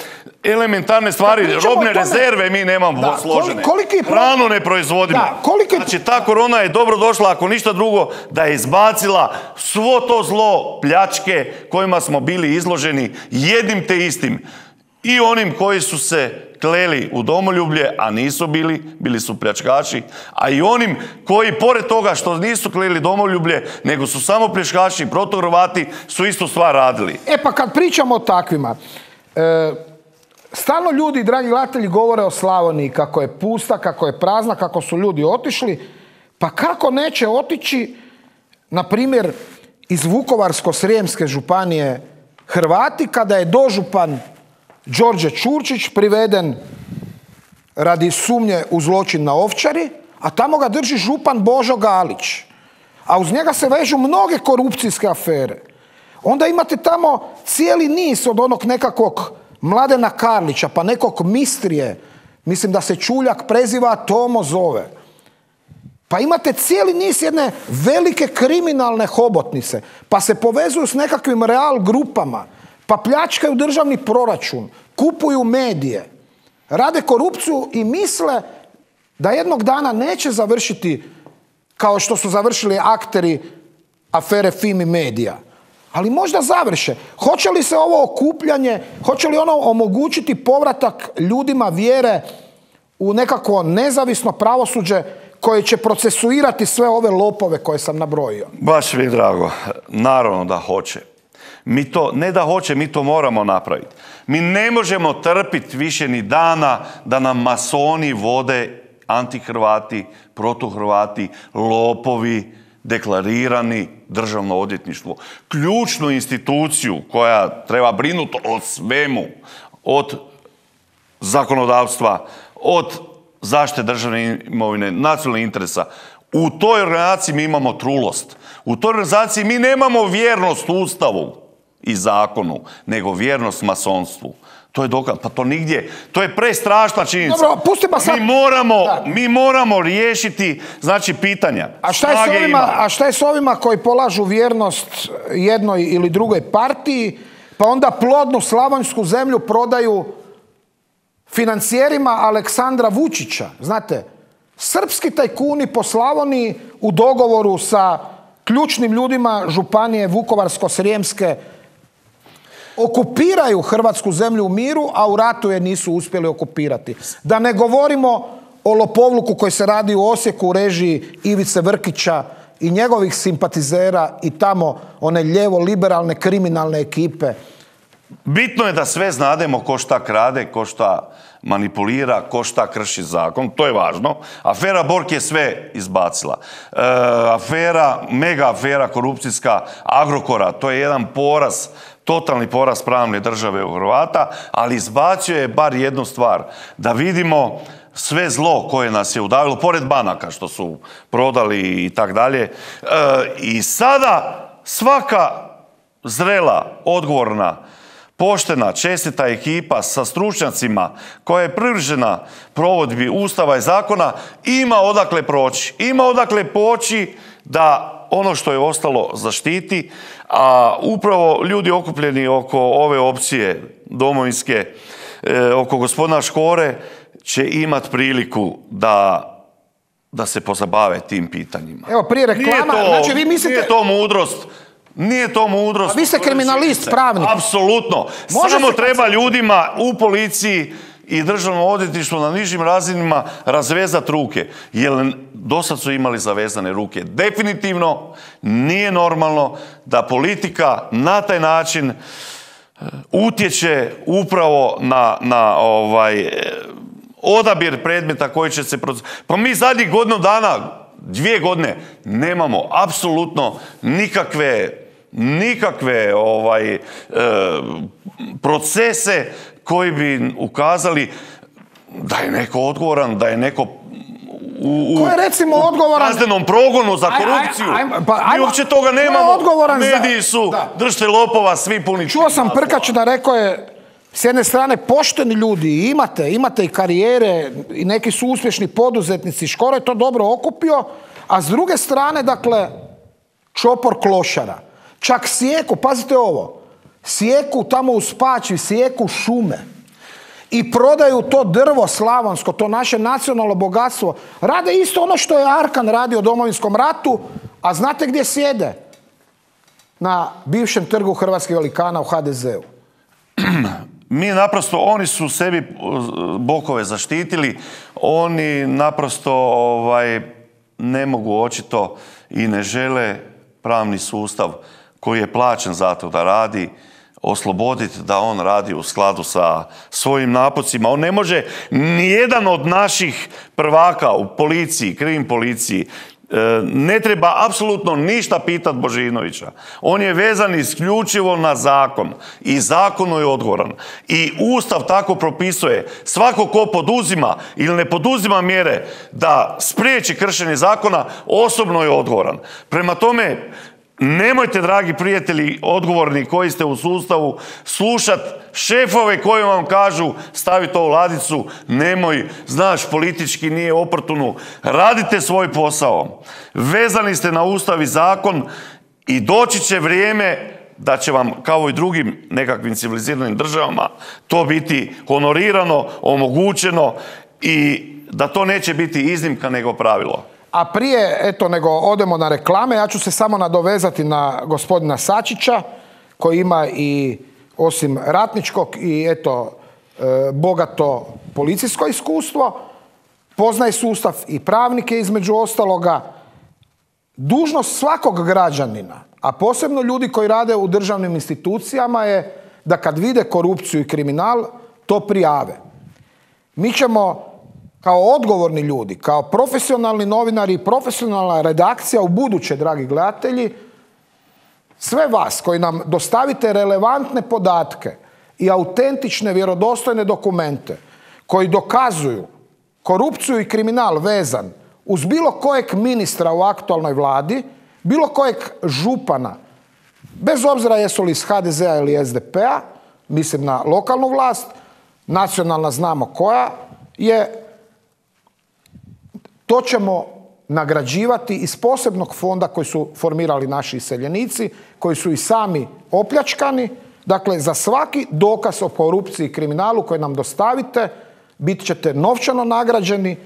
elementarne stvari, robne rezerve mi nemamo Da, složene. koli- koliki je Hranu ne proizvodimo. Da, koliki Znači ta korona je dobro došla, ako ništa drugo, da je izbacila svo to zlo pljačke kojima smo bili izloženi jednim te istim. I onim koji su se kleli u domoljublje, a nisu bili, bili su pljačkaši, a i onim koji, pored toga što nisu kleli domoljublje, nego su samo pljačkaši i protohrvati, su istu stvar radili. E pa kad pričamo o takvima, e, stalno ljudi, dragi gledatelji, govore o Slavoniji kako je pusta, kako je prazna, kako su ljudi otišli. Pa kako neće otići, na primjer, iz Vukovarsko-srijemske županije Hrvati kada je dožupan Đorđe Čurčić priveden radi sumnje u zločin na Ovčari, a tamo ga drži župan Božo Galić. A uz njega se vežu mnoge korupcijske afere. Onda imate tamo cijeli niz od onog nekakvog Mladena Karlića, pa nekog Mistrije, mislim da se Čuljak preziva, Tomo zove. Pa imate cijeli niz jedne velike kriminalne hobotnice, pa se povezuju s nekakvim real grupama, pa pljačkaju državni proračun, kupuju medije, rade korupciju i misle da jednog dana neće završiti kao što su završili akteri afere Fimi Medija. Ali možda završe. Hoće li se ovo okupljanje, hoće li ono omogućiti povratak ljudima vjere u nekako nezavisno pravosuđe koje će procesuirati sve ove lopove koje sam nabrojio? Baš mi je drago. Naravno da hoće. Mi to, ne da hoće, mi to moramo napraviti. Mi ne možemo trpiti više ni dana da nam masoni vode antihrvati, protuhrvati, lopovi, deklarirani državno odvjetništvo. Ključnu instituciju koja treba brinuti o svemu, od zakonodavstva, od zaštite državne imovine, nacionalnih interesa. U toj organizaciji mi imamo trulost. U toj organizaciji mi nemamo vjernost Ustavu i zakonu, nego vjernost masonstvu. To je dokaz, pa to nigdje, to je prestrašna činjenica. Dobro, pusti pa sad. Mi moramo, Da. mi moramo riješiti, znači, pitanja. A šta, je s ovima, a šta je s ovima koji polažu vjernost jednoj ili drugoj partiji, pa onda plodnu slavonsku zemlju prodaju financijerima Aleksandra Vučića? Znate, srpski tajkuni po Slavoniji u dogovoru sa ključnim ljudima Županije Vukovarsko-Srijemske okupiraju hrvatsku zemlju u miru, a u ratu je nisu uspjeli okupirati. Da ne govorimo o lopovluku koji se radi u Osijeku u režiji Ivice Vrkića i njegovih simpatizera i tamo one lijevo-liberalne kriminalne ekipe. Bitno je da sve znademo ko šta krade, ko šta manipulira, ko šta krši zakon, to je važno. Afera Borg je sve izbacila. E, afera, mega afera korupcijska Agrokora, to je jedan poraz, totalni poraz pravne države u Hrvata, ali izbacio je bar jednu stvar, da vidimo sve zlo koje nas je udavilo, pored banaka što su prodali i tak dalje. E, I sada svaka zrela, odgovorna, poštena, čestita ekipa sa stručnjacima koja je privržena provodbi Ustava i zakona ima odakle proći. Ima odakle poći da ono što je ostalo zaštiti, a upravo ljudi okupljeni oko ove opcije domovinske, e, oko gospodina Škore će imati priliku da da se pozabave tim pitanjima. Evo, prije reklama, to, znači vi mislite- Nije to mudrost, nije to mudrost. A vi ste kriminalist, pravnik. Apsolutno. Samo treba ljudima u policiji i državnom odvjetništvu na nižim razinama razvezati ruke. Jer do sad su imali zavezane ruke. Definitivno nije normalno da politika na taj način e, utječe upravo na, na ovaj, e, odabir predmeta koji će se... Pa mi zadnjih godinu dana, dvije godine, nemamo apsolutno nikakve nikakve ovaj, e, procese koji bi ukazali da je neko odgovoran, da je neko u, u, Ko je recimo u odgovoran- kaznenom progonu za Aj, aj, korupciju. ajmo, pa Mi uopće toga nemamo. odgovoran za- Mediji su, Da. držite lopova, svi puni Čuo sam naslova. Prkačina, rekao je, s jedne strane pošteni ljudi, imate, imate i karijere i neki su uspješni poduzetnici, Škoro je to dobro okupio, a s druge strane, dakle, čopor klošara. Čak sijeku, pazite ovo, sijeku tamo u Spači, sijeku šume i prodaju to drvo slavonsko, to naše nacionalno bogatstvo. Rade isto ono što je Arkan radio u Domovinskom ratu, a znate gdje sjede? Na bivšem trgu Hrvatskih velikana u HDZ-u. Mi naprosto, oni su sebi uh, bokove zaštitili, oni naprosto ovaj, ne mogu očito i ne žele pravni sustav koji je plaćen za to da radi, osloboditi da on radi u skladu sa svojim napocima. On ne može, nijedan od naših prvaka u policiji, krim policiji, E, ne treba apsolutno ništa pitat Božinovića. On je vezan isključivo na zakon i zakonu je odgovoran. I Ustav tako propisuje, svako ko poduzima ili ne poduzima mjere da spriječi kršenje zakona, osobno je odgovoran. Prema tome, Nemojte, dragi prijatelji, odgovorni koji ste u sustavu, slušat šefove koji vam kažu stavi to u ladicu, nemoj, znaš, politički nije oportuno. Radite svoj posao. Vezani ste na ustav i zakon i doći će vrijeme da će vam kao i drugim nekakvim civiliziranim državama to biti honorirano, omogućeno i da to neće biti iznimka nego pravilo. A prije, eto, nego odemo na reklame, ja ću se samo nadovezati na gospodina Sačića, koji ima i osim ratničkog i eto, e, bogato policijsko iskustvo, poznaje sustav i pravnike između ostaloga. Dužnost svakog građanina, a posebno ljudi koji rade u državnim institucijama je da kad vide korupciju i kriminal, to prijave. Mi ćemo kao odgovorni ljudi, kao profesionalni novinari i profesionalna redakcija u buduće, dragi gledatelji, sve vas koji nam dostavite relevantne podatke i autentične, vjerodostojne dokumente koji dokazuju korupciju i kriminal vezan uz bilo kojeg ministra u aktualnoj vladi, bilo kojeg župana, bez obzira jesu li iz HDZ-a ili SDP-a, mislim na lokalnu vlast, nacionalna znamo koja je, to ćemo nagrađivati iz posebnog fonda koji su formirali naši iseljenici, koji su i sami opljačkani. Dakle, za svaki dokaz o korupciji i kriminalu koji nam dostavite, bit ćete novčano nagrađeni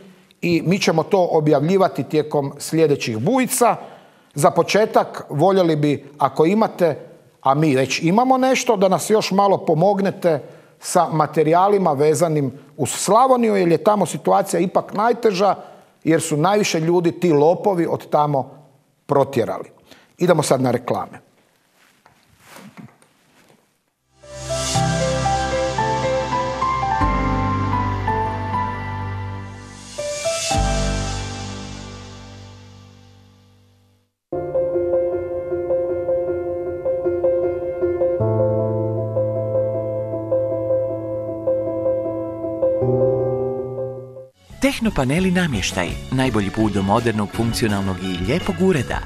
i mi ćemo to objavljivati tijekom sljedećih bujica. Za početak voljeli bi, ako imate, a mi već imamo nešto, da nas još malo pomognete sa materijalima vezanim uz Slavoniju, jer je tamo situacija ipak najteža, jer su najviše ljudi ti lopovi od tamo protjerali. Idemo sad na reklame. Tehnopaneli namještaj, najbolji put do modernog, funkcionalnog i lijepog ureda.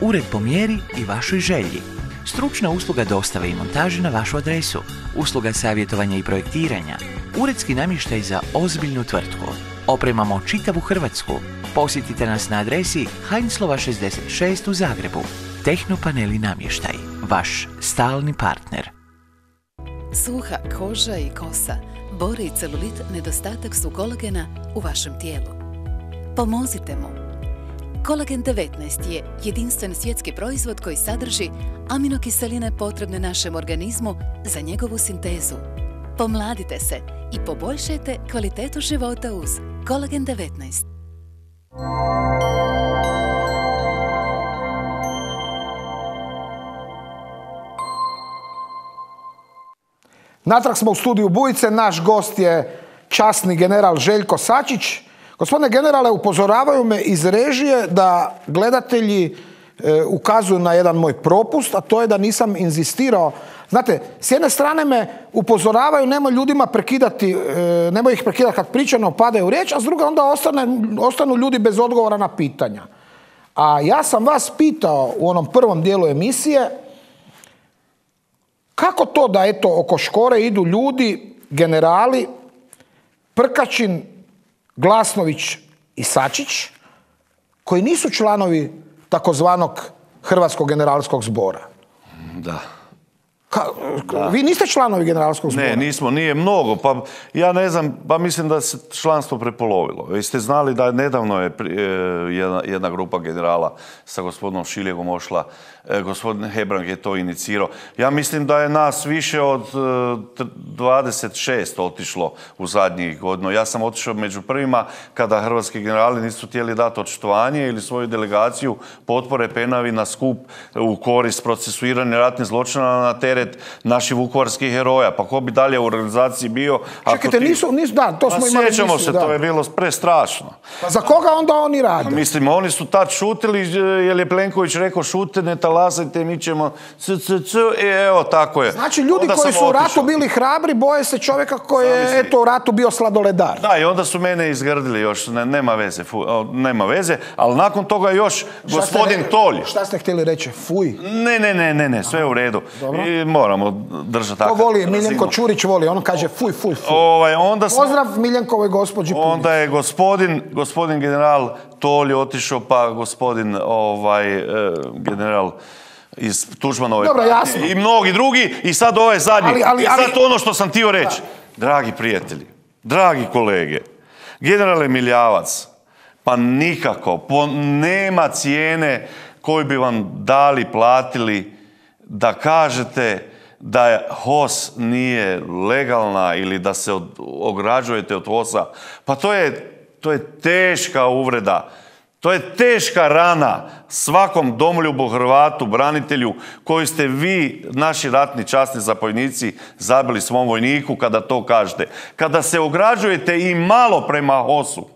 Ured po mjeri i vašoj želji. Stručna usluga dostave i montaže na vašu adresu. Usluga savjetovanja i projektiranja. Uredski namještaj za ozbiljnu tvrtku. Opremamo čitavu Hrvatsku. Posjetite nas na adresi Heinzlova 66 u Zagrebu. Tehnopaneli namještaj. Vaš stalni partner. Suha koža i kosa, bore i celulit nedostatak su kolagena u vašem tijelu. Pomozite mu. Kolagen 19 je jedinstven svjetski proizvod koji sadrži aminokiseline potrebne našem organizmu za njegovu sintezu. Pomladite se i poboljšajte kvalitetu života uz Kolagen 19. Natrag smo u studiju Bujice, naš gost je časni general Željko Sačić. Gospodine generale, upozoravaju me iz režije da gledatelji e, ukazuju na jedan moj propust, a to je da nisam inzistirao. Znate, s jedne strane me upozoravaju, nemoj ljudima prekidati, e, nemoj ih prekidati kad pričano padaju u riječ, a s druge onda ostane, ostanu ljudi bez odgovora na pitanja. A ja sam vas pitao u onom prvom dijelu emisije, kako to da eto oko Škore idu ljudi, generali, Prkačin, Glasnović i Sačić, koji nisu članovi takozvanog Hrvatskog generalskog zbora? Da. Ka, vi niste članovi generalskog zbora? Ne, nismo, nije mnogo. Pa ja ne znam, pa mislim da se članstvo prepolovilo. Vi ste znali da nedavno je e, jedna, jedna grupa generala sa gospodinom Šiljegom ošla gospodin Hebrang je to inicirao. Ja mislim da je nas više od 26 e, otišlo u zadnjih godinu. Ja sam otišao među prvima kada hrvatski generali nisu htjeli dati očitovanje ili svoju delegaciju potpore Penavi na skup u korist procesuiranja ratnih zločina na teret naših vukovarskih heroja. Pa ko bi dalje u organizaciji bio? Čekajte, nisu, nisu, da, to smo pa imali. Sjećamo se, to je bilo prestrašno. Pa za koga onda oni rade? Mislim, oni su tad šutili jer je Plenković rekao šute, ne talasajte, mi ćemo c, c, c, i evo, tako je. Znači, ljudi koji su u ratu bili hrabri, boje se čovjeka koji je, eto, u ratu bio sladoledar. Da, i onda su mene izgrdili još, nema veze, nema veze, ali nakon toga još gospodin Tolj. Šta ste htjeli reći, fuj? Ne, ne, ne, ne, ne, sve u redu. I moramo držati tako. To voli, Miljenko Čurić voli, on kaže fuj, fuj, fuj. Ovaj, onda Pozdrav Miljenkovoj gospođi Onda je gospodin, gospodin general Tolj otišao, pa gospodin ovaj, e, general iz Tuđmanove Dobro, jasno. i mnogi drugi i sad ovaj zadnji. Ali- ali- I sad ali- ono što sam htio reći. Dragi prijatelji, dragi kolege, generale Miljavac, pa nikako, po, nema cijene koju bi vam dali, platili da kažete da je HOS nije legalna ili da se od- ograđujete od HOS-a. Pa to je, to je teška uvreda. To je teška rana svakom domoljubu Hrvatu, branitelju, koji ste vi, naši ratni časni zapovjednici, zabili svom vojniku kada to kažete. Kada se ograđujete i malo prema HOS-u,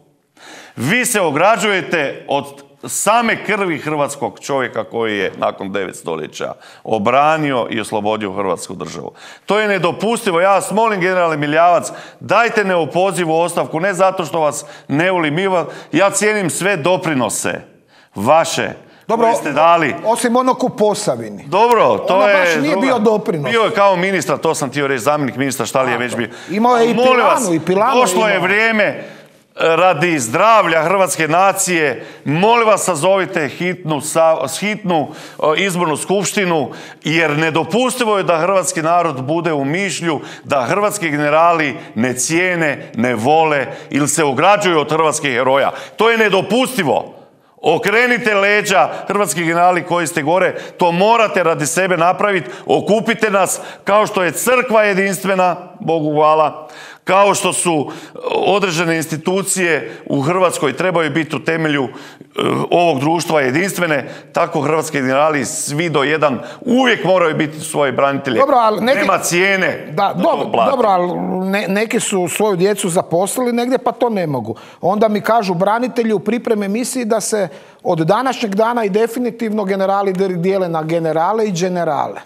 vi se ograđujete od same krvi hrvatskog čovjeka koji je nakon devet stoljeća obranio i oslobodio hrvatsku državu. To je nedopustivo. Ja vas molim, generale Miljavac, dajte neopozivu ostavku, ne zato što vas ne volim. Ja cijenim sve doprinose vaše Dobro, ste dali. osim onog u Posavini. Dobro, to Ono je... baš nije druga- bio doprinos. Bio je kao ministar, to sam htio reći, zamjenik ministra, šta li je već bio. Imao je i vas, Pilanu, i Pilanu Došlo je vrijeme radi zdravlja hrvatske nacije, molim vas sazovite hitnu, sa- hitnu izbornu skupštinu, jer nedopustivo je da hrvatski narod bude u mišlju, da hrvatski generali ne cijene, ne vole ili se ograđuju od hrvatskih heroja. To je nedopustivo. Okrenite leđa, hrvatski generali koji ste gore, to morate radi sebe napraviti, okupite nas kao što je crkva jedinstvena, Bogu hvala, kao što su e, određene institucije u Hrvatskoj trebaju biti u temelju e, ovog društva jedinstvene, tako hrvatski generali svi do jedan uvijek moraju biti svoji branitelji. Dobro, ali neki- Nema cijene. Da, to dobro, dobro, ali ne- neki su svoju djecu zaposlili negdje pa to ne mogu. Onda mi kažu branitelji u pripreme misiji da se od današnjeg dana i definitivno generali dijele na generale i generale.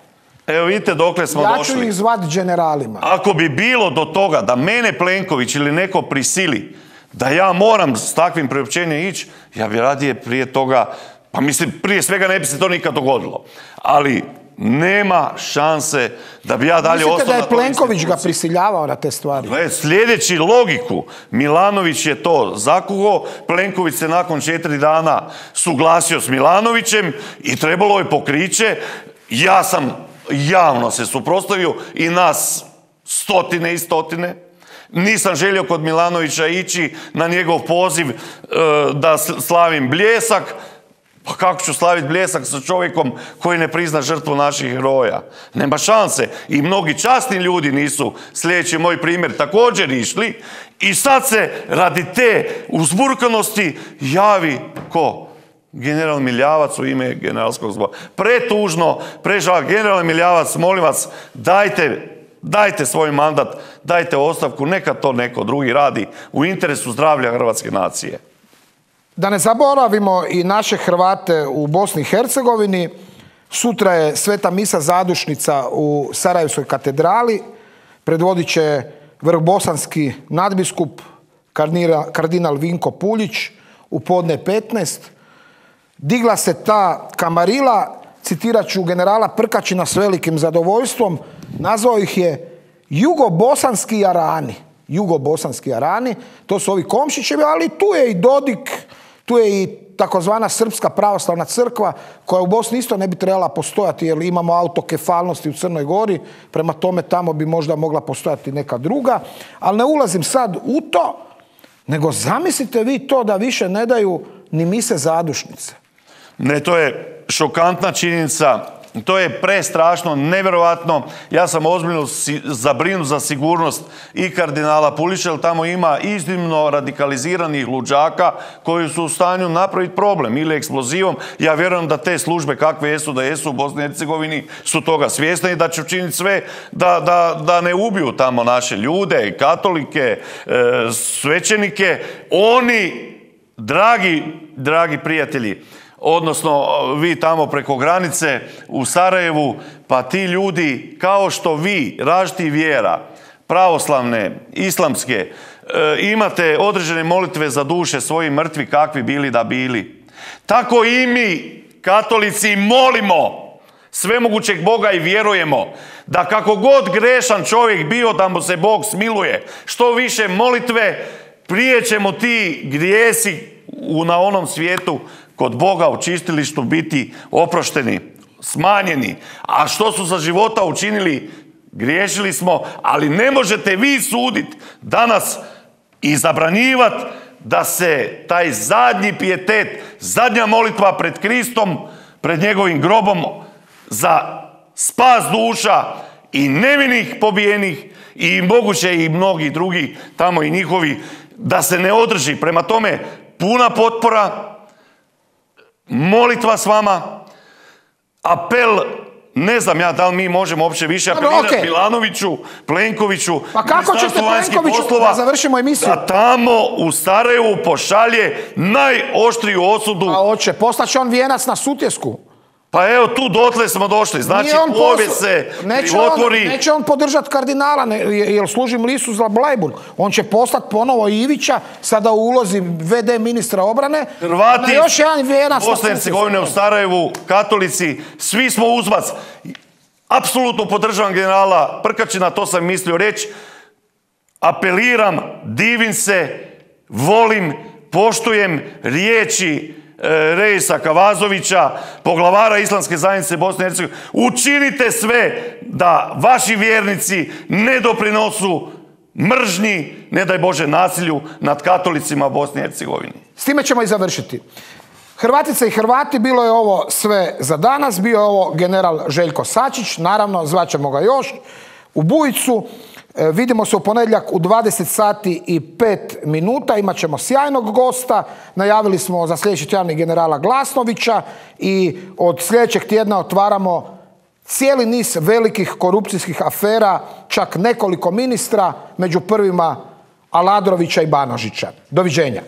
Evo vidite dokle smo Ja došli. ću ih zvat generalima. Ako bi bilo do toga da mene Plenković ili neko prisili da ja moram s takvim priopćenjem ići, ja bi radije prije toga, pa mislim prije svega ne bi se to nikad dogodilo. Ali nema šanse da bi ja dalje Mislite ostao da na je Plenković ga prisiljavao na te stvari? Gle, sljedeći logiku, Milanović je to zakuho, Plenković se nakon četiri dana suglasio s Milanovićem i trebalo je pokriće. Ja sam javno se suprotstavio i nas stotine i stotine. Nisam želio kod Milanovića ići na njegov poziv e, da slavim bljesak, pa kako ću slaviti bljesak sa čovjekom koji ne prizna žrtvu naših heroja? Nema šanse. I mnogi časni ljudi nisu, sljedeći moj primjer, također išli. I sad se radi te uzburkanosti javi ko? General Miljavac u ime generalskog zbora. Pretužno, prežal, general Miljavac, molim vas, dajte, dajte svoj mandat, dajte ostavku, neka to neko drugi radi u interesu zdravlja hrvatske nacije. Da ne zaboravimo i naše Hrvate u Bosni i Hercegovini. Sutra je sveta misa zadušnica u Sarajevskoj katedrali. Predvodit će vrhbosanski nadbiskup kardinal Vinko Puljić u podne 15. Digla se ta kamarila, citirat ću generala Prkačina s velikim zadovoljstvom, nazvao ih je jugobosanski jarani. Jugobosanski jarani, to su ovi Komšićevi, ali tu je i Dodik, tu je i takozvana Srpska pravoslavna crkva koja u Bosni isto ne bi trebala postojati jer imamo autokefalnosti u Crnoj Gori, prema tome tamo bi možda mogla postojati neka druga, ali ne ulazim sad u to, nego zamislite vi to da više ne daju ni mise zadušnice. Ne, to je šokantna činjenica, to je prestrašno, nevjerojatno. Ja sam ozbiljno si, zabrinut za sigurnost i kardinala Pulića, jer tamo ima iznimno radikaliziranih luđaka koji su u stanju napraviti problem ili eksplozivom. Ja vjerujem da te službe kakve jesu da jesu u Bosni i Hercegovini su toga svjesni i da će učiniti sve da, da, da ne ubiju tamo naše ljude, katolike, e, svećenike. Oni Dragi, dragi prijatelji, odnosno vi tamo preko granice u Sarajevu, pa ti ljudi kao što vi, različitih vjera, pravoslavne, islamske, e, imate određene molitve za duše svojih mrtvi kakvi bili da bili. Tako i mi, katolici, molimo svemogućeg Boga i vjerujemo da kako god grešan čovjek bio da mu se Bog smiluje, što više molitve, prije ćemo ti grijesi na onom svijetu kod Boga u čistilištu biti oprošteni. smanjeni. A što su za života učinili, griješili smo, ali ne možete vi suditi danas i zabranjivati da se taj zadnji pijetet, zadnja molitva pred Kristom, pred njegovim grobom za spas duša i nevinih pobijenih i moguće i mnogi drugi tamo i njihovi da se ne održi. Prema tome, puna potpora, molitva s vama, apel ne znam ja da li mi možemo uopće više apelirati okay. Milanoviću, Plenkoviću, pa kako ćete Plenkoviću, poslova, da završimo emisiju. Da tamo u Sarajevu pošalje najoštriju osudu. A oće, poslaće on vijenac na Sutjesku. Pa evo tu dotle smo došli, znači povijest se neće on, neće on podržat kardinala, ne, jer služim lisu za Blajburg. On će poslat ponovo Ivića, sada u ulozi VD ministra obrane. Hrvati, još jedan vijenac u Sarajevu, katolici, svi smo uzbac. Apsolutno podržavam generala Prkačina, to sam mislio reći. Apeliram, divim se, volim, poštujem riječi Reisa Kavazovića, poglavara Islamske zajednice Bosne i Hercegovine, učinite sve da vaši vjernici ne doprinosu mržnji, ne daj Bože, nasilju nad katolicima Bosne i Hercegovine. S time ćemo i završiti. Hrvatice i Hrvati, bilo je ovo sve za danas, bio je ovo general Željko Sačić, naravno zvaćemo ga još u Bujicu. E, vidimo se u ponedjeljak u 20 sati i 5 minuta. Imat ćemo sjajnog gosta. Najavili smo za sljedeći tjedan generala Glasnovića i od sljedećeg tjedna otvaramo cijeli niz velikih korupcijskih afera, čak nekoliko ministra, među prvima Aladrovića i Banožića. Doviđenja.